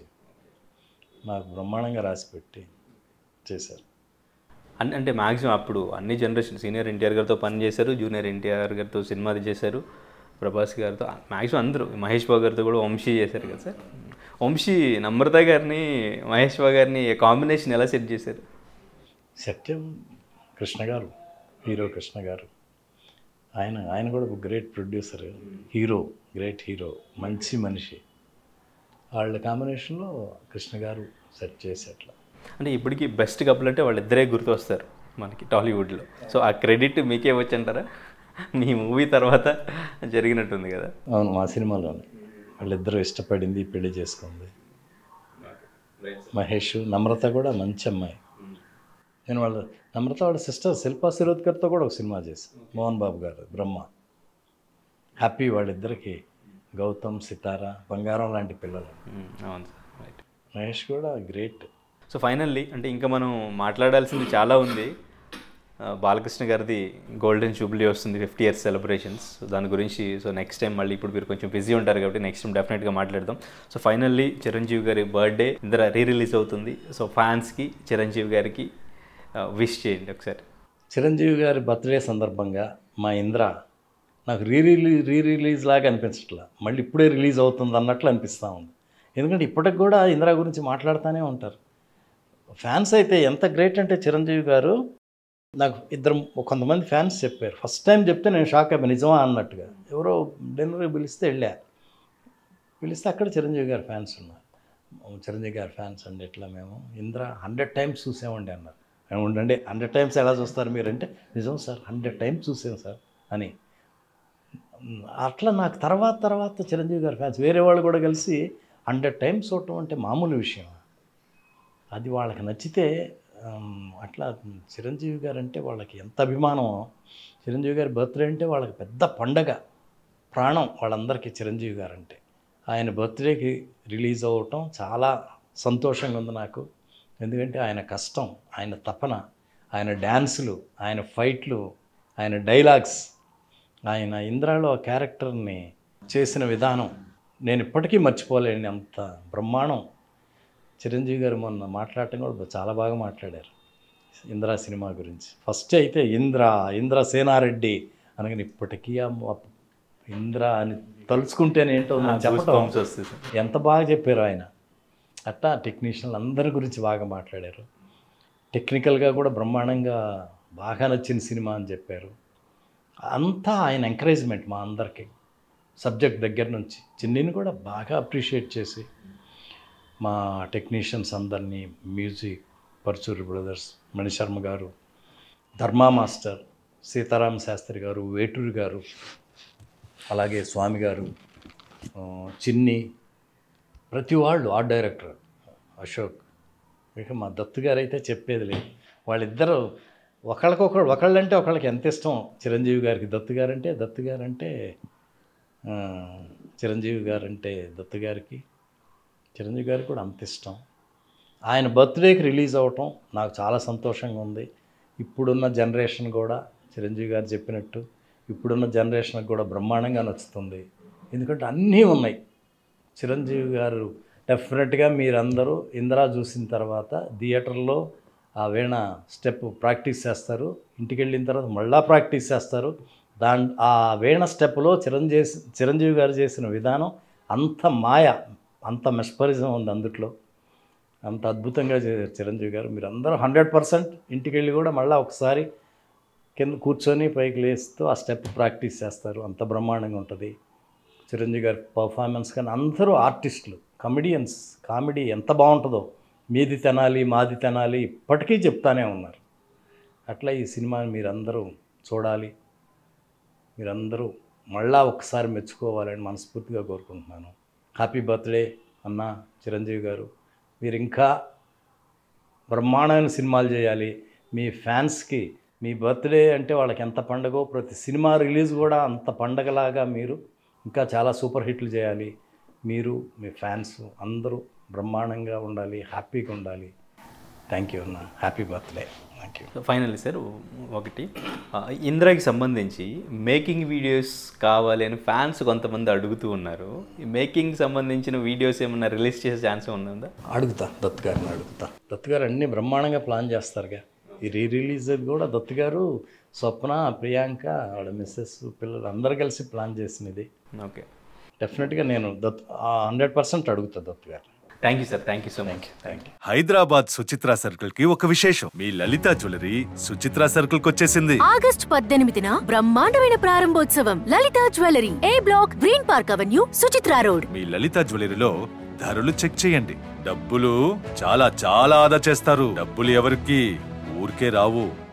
నాకు బ్రహ్మాండంగా రాసిపెట్టి చేశారు. అంటే మ్యాక్సిమం అప్పుడు అన్ని జనరేషన్ సీనియర్ ఎన్టీఆర్ గారితో పని చేశారు జూనియర్ ఎన్టీఆర్ గారితో సినిమాది చేశారు. ప్రభాస్ గారితో మ్యాక్సిమం అందరూ మహేష్ బాబు గారితో కూడా వంశీ చేశారు కదా సార్. వంశీ నమ్రత గారిని మహేష్ బాబు గారిని కాంబినేషన్ ఎలా సెట్ చేశారు? సత్యం కృష్ణ గారు హీరో కృష్ణ గారు. ఆయన ఆయన కూడా ఒక great producer hero great hero మంచి మనిషి. వాళ్ళ కాంబినేషన్లో కృష్ణ గారు సెట్ చేసి అట్లా అంటే ఇప్పటికీ బెస్ట్ కపుల్ అంటే వాళ్ళిద్దరే గుర్తు వస్తారు మనకి టాలీవుడ్లో. సో ఆ క్రెడిట్ మీకే వచ్చంటారా? మీ మూవీ తర్వాత జరిగినట్టుంది కదా. అవును మా సినిమాలోనే. వాళ్ళిద్దరూ ఇష్టపడింది పెళ్ళి చేసుకుంది. మహేష్ నమ్రత కూడా మంచి అమ్మాయి. నేను వాళ్ళ నమ్రత వాళ్ళ సిస్టర్ శిల్పా శిరోద్కర్తో కూడా ఒక సినిమా చేశాను మోహన్ బాబు గారు బ్రహ్మ. హ్యాపీ వాళ్ళిద్దరికి. గౌతమ్ సితార బంగారం లాంటి పిల్లలు. అవును సార్ రైట్ మహేష్ కూడా గ్రేట్. సో ఫైనల్లీ అంటే ఇంకా మనం మాట్లాడాల్సింది చాలా ఉంది. బాలకృష్ణ గారిది గోల్డెన్ జూబ్లీ వస్తుంది ఫిఫ్టీ ఇయర్స్ సెలబ్రేషన్స్ దాని గురించి సో నెక్స్ట్ టైం మళ్ళీ ఇప్పుడు మీరు కొంచెం బిజీ ఉంటారు కాబట్టి నెక్స్ట్ టైం డెఫినెట్గా మాట్లాడదాం. సో ఫైనల్లీ చిరంజీవి గారి బర్త్డే ఇందర రీ రిలీజ్ అవుతుంది సో ఫ్యాన్స్కి చిరంజీవి గారికి విష్ చేయండి ఒకసారి. చిరంజీవి గారి బర్త్డే సందర్భంగా మా ఇంద్ర నాకు రీ రిలీజ్ రీ రిలీజ్ లాగా అనిపించట్లా. మళ్ళీ ఇప్పుడే రిలీజ్ అవుతుంది అన్నట్లు అనిపిస్తూ ఉంది. ఎందుకంటే ఇప్పటికి కూడా ఇందిరా గురించి మాట్లాడుతూనే ఉంటారు. ఫ్యాన్స్ అయితే ఎంత గ్రేట్ అంటే చిరంజీవి గారు నాకు ఇద్దరు కొంతమంది ఫ్యాన్స్ చెప్పారు. ఫస్ట్ టైం చెప్తే నేను షాక్ అయిపోయి నిజమా అన్నట్టుగా. ఎవరో డిన్నర్కి పిలిస్తే వెళ్ళా పిలిస్తే అక్కడ చిరంజీవి గారి ఫ్యాన్స్ ఉన్నారు. చిరంజీవి గారి ఫ్యాన్స్ అండి. ఇట్లా మేము? ఇంద్ర హండ్రెడ్ టైమ్స్ చూసామండి అన్నారు. "మేము ఉండండి. హండ్రెడ్ టైమ్స్ ఎలా చూస్తారు మీరంటే నిజం సార్ హండ్రెడ్ టైమ్స్ చూసాం సార్ అని. అట్లా నాకు తర్వాత తర్వాత చిరంజీవి గారి ఫ్యాన్స్ వేరే వాళ్ళు కూడా కలిసి హండ్రెడ్ టైమ్స్ చూడటం అంటే మామూలు విషయం అది వాళ్ళకి నచ్చితే అట్లా చిరంజీవి గారు అంటే వాళ్ళకి ఎంత అభిమానం చిరంజీవి గారి బర్త్డే అంటే వాళ్ళకి పెద్ద పండగ ప్రాణం వాళ్ళందరికీ చిరంజీవి గారు అంటే ఆయన బర్త్డేకి రిలీజ్ అవ్వటం చాలా సంతోషంగా ఉంది నాకు. ఎందుకంటే ఆయన కష్టం ఆయన తపన ఆయన డ్యాన్సులు ఆయన ఫైట్లు ఆయన డైలాగ్స్ ఆయన ఇంద్రాలో ఆ క్యారెక్టర్ని చేసిన విధానం నేను ఇప్పటికీ మర్చిపోలేని అంత బ్రహ్మాండం. చిరంజీవి గారు మొన్న మాట్లాడటం కూడా చాలా బాగా మాట్లాడారు. ఇంద్ర సినిమా గురించి. ఫస్ట్ అయితే ఇంద్ర ఇంద్ర సేనారెడ్డి అనగానే ఇప్పటికీ ఇంద్ర అని తలుచుకుంటేనే ఏంటో చెప్పడం. ఎంత బాగా చెప్పారు ఆయన. అట్టా టెక్నీషియన్లు అందరి గురించి బాగా మాట్లాడారు. టెక్నికల్గా కూడా బ్రహ్మాండంగా బాగా నచ్చిన సినిమా అని చెప్పారు. అంతా ఆయన ఎంకరేజ్మెంట్ మా అందరికీ. సబ్జెక్ట్ దగ్గర నుంచి చిన్నిని కూడా బాగా అప్రిషియేట్ చేసి మా టెక్నీషియన్స్ అందరినీ మ్యూజిక్ పర్చూరి బ్రదర్స్ మణిశర్మ గారు ధర్మా మాస్టర్ సీతారామ శాస్త్రి గారు వేటూరి గారు అలాగే స్వామి గారు చిన్ని ప్రతి వాళ్ళు ఆర్ట్ డైరెక్టర్ అశోక్. ఇక మా దత్తు గారు అయితే చెప్పేది లేదు వాళ్ళిద్దరూ ఒకళ్ళకొకరు ఒకళ్ళంటే ఒకళ్ళకి ఎంత ఇష్టం? చిరంజీవి గారికి దత్తు గారంటే దత్తు గారంటే చిరంజీవి గారంటే దత్తు గారికి చిరంజీవి గారు కూడా అంత ఇష్టం. ఆయన బర్త్డేకి రిలీజ్ అవ్వటం నాకు చాలా సంతోషంగా ఉంది. ఇప్పుడున్న జనరేషన్ కూడా చిరంజీవి గారు చెప్పినట్టు ఇప్పుడున్న జనరేషన్కి కూడా బ్రహ్మాండంగా నచ్చుతుంది. ఎందుకంటే అన్నీ ఉన్నాయి. చిరంజీవి గారు డెఫినెట్గా మీరందరూ ఇందిరా చూసిన తర్వాత థియేటర్లో ఆ వీణ స్టెప్ ప్రాక్టీస్ చేస్తారు. ఇంటికి వెళ్ళిన తర్వాత మళ్ళా ప్రాక్టీస్ చేస్తారు. దాని ఆ వీణ స్టెప్లో చిరంజీవి చిరంజీవి గారు చేసిన విధానం అంత మాయ అంత మెస్పరిజం ఉంది అందుట్లో. అంత అద్భుతంగా చేశారు చిరంజీవి గారు. మీరు అందరూ హండ్రెడ్ పర్సెంట్ ఇంటికి వెళ్ళి కూడా మళ్ళీ ఒకసారి కింద కూర్చొని పైకి లేస్తూ ఆ స్టెప్ ప్రాక్టీస్ చేస్తారు. అంత బ్రహ్మాండంగా ఉంటుంది. చిరంజీవి గారి పర్ఫార్మెన్స్ కానీ అందరూ ఆర్టిస్టులు కమెడియన్స్ కామెడీ ఎంత బాగుంటుందో మీది తినాలి మాది తినాలి ఇప్పటికీ చెప్తానే ఉన్నారు. అట్లా ఈ సినిమాని మీరందరూ చూడాలి. మీరందరూ మళ్ళా ఒకసారి మెచ్చుకోవాలని మనస్ఫూర్తిగా కోరుకుంటున్నాను. హ్యాపీ బర్త్డే అన్న చిరంజీవి గారు. మీరు ఇంకా బ్రహ్మాండమైన సినిమాలు చేయాలి. మీ ఫ్యాన్స్కి మీ బర్త్డే అంటే వాళ్ళకి ఎంత పండగో ప్రతి సినిమా రిలీజ్ కూడా అంత పండగలాగా మీరు ఇంకా చాలా సూపర్ హిట్లు చేయాలి. మీరు మీ ఫ్యాన్స్ అందరూ బ్రహ్మాండంగా ఉండాలి హ్యాపీగా ఉండాలి. థ్యాంక్ యూ అన్న. Happy birthday. ఫైనల్లీ సార్ ఒకటి. ఇంద్రాకి సంబంధించి మేకింగ్ వీడియోస్ కావాలి అని ఫ్యాన్స్ కొంతమంది అడుగుతూ ఉన్నారు. ఈ మేకింగ్ సంబంధించిన వీడియోస్ ఏమన్నా రిలీజ్ చేసే ఛాన్స్ ఉందా? అడుగుతా దత్ గారిని అడుగుతా. దత్ గారు అన్నీ బ్రహ్మాండంగా ప్లాన్ చేస్తారుగా ఈ రీ రిలీజ్ అది కూడా దత్ గారు స్వప్న ప్రియాంక వాళ్ళ మిస్సెస్ పిల్లలు అందరు కలిసి ప్లాన్ చేసినది. ఓకే డెఫినెట్గా నేను దత్ హండ్రెడ్ పర్సెంట్ అడుగుతా దత్ గారు thank you sir thank you so much thank you Hyderabad Suchitra సర్కిల్కి ఒక విశేషం. మీ లలిత జ్యువెలరీ సుచిత్ర సర్కిల్కి వచ్చేసింది. ఆగస్ట్ పద్దెనిమిదిన బ్రహ్మాండమైన ప్రారంభోత్సవం Lalitha jewellery. A block? Green park avenue Suchitra road. మీ లలిత జ్యువెలరీలో ధరలు చెక్ చేయండి. డబ్బులు చాలా చాలా ఆదా చేస్తారు. డబ్బులు ఎవరికి? ఊరికే రావు.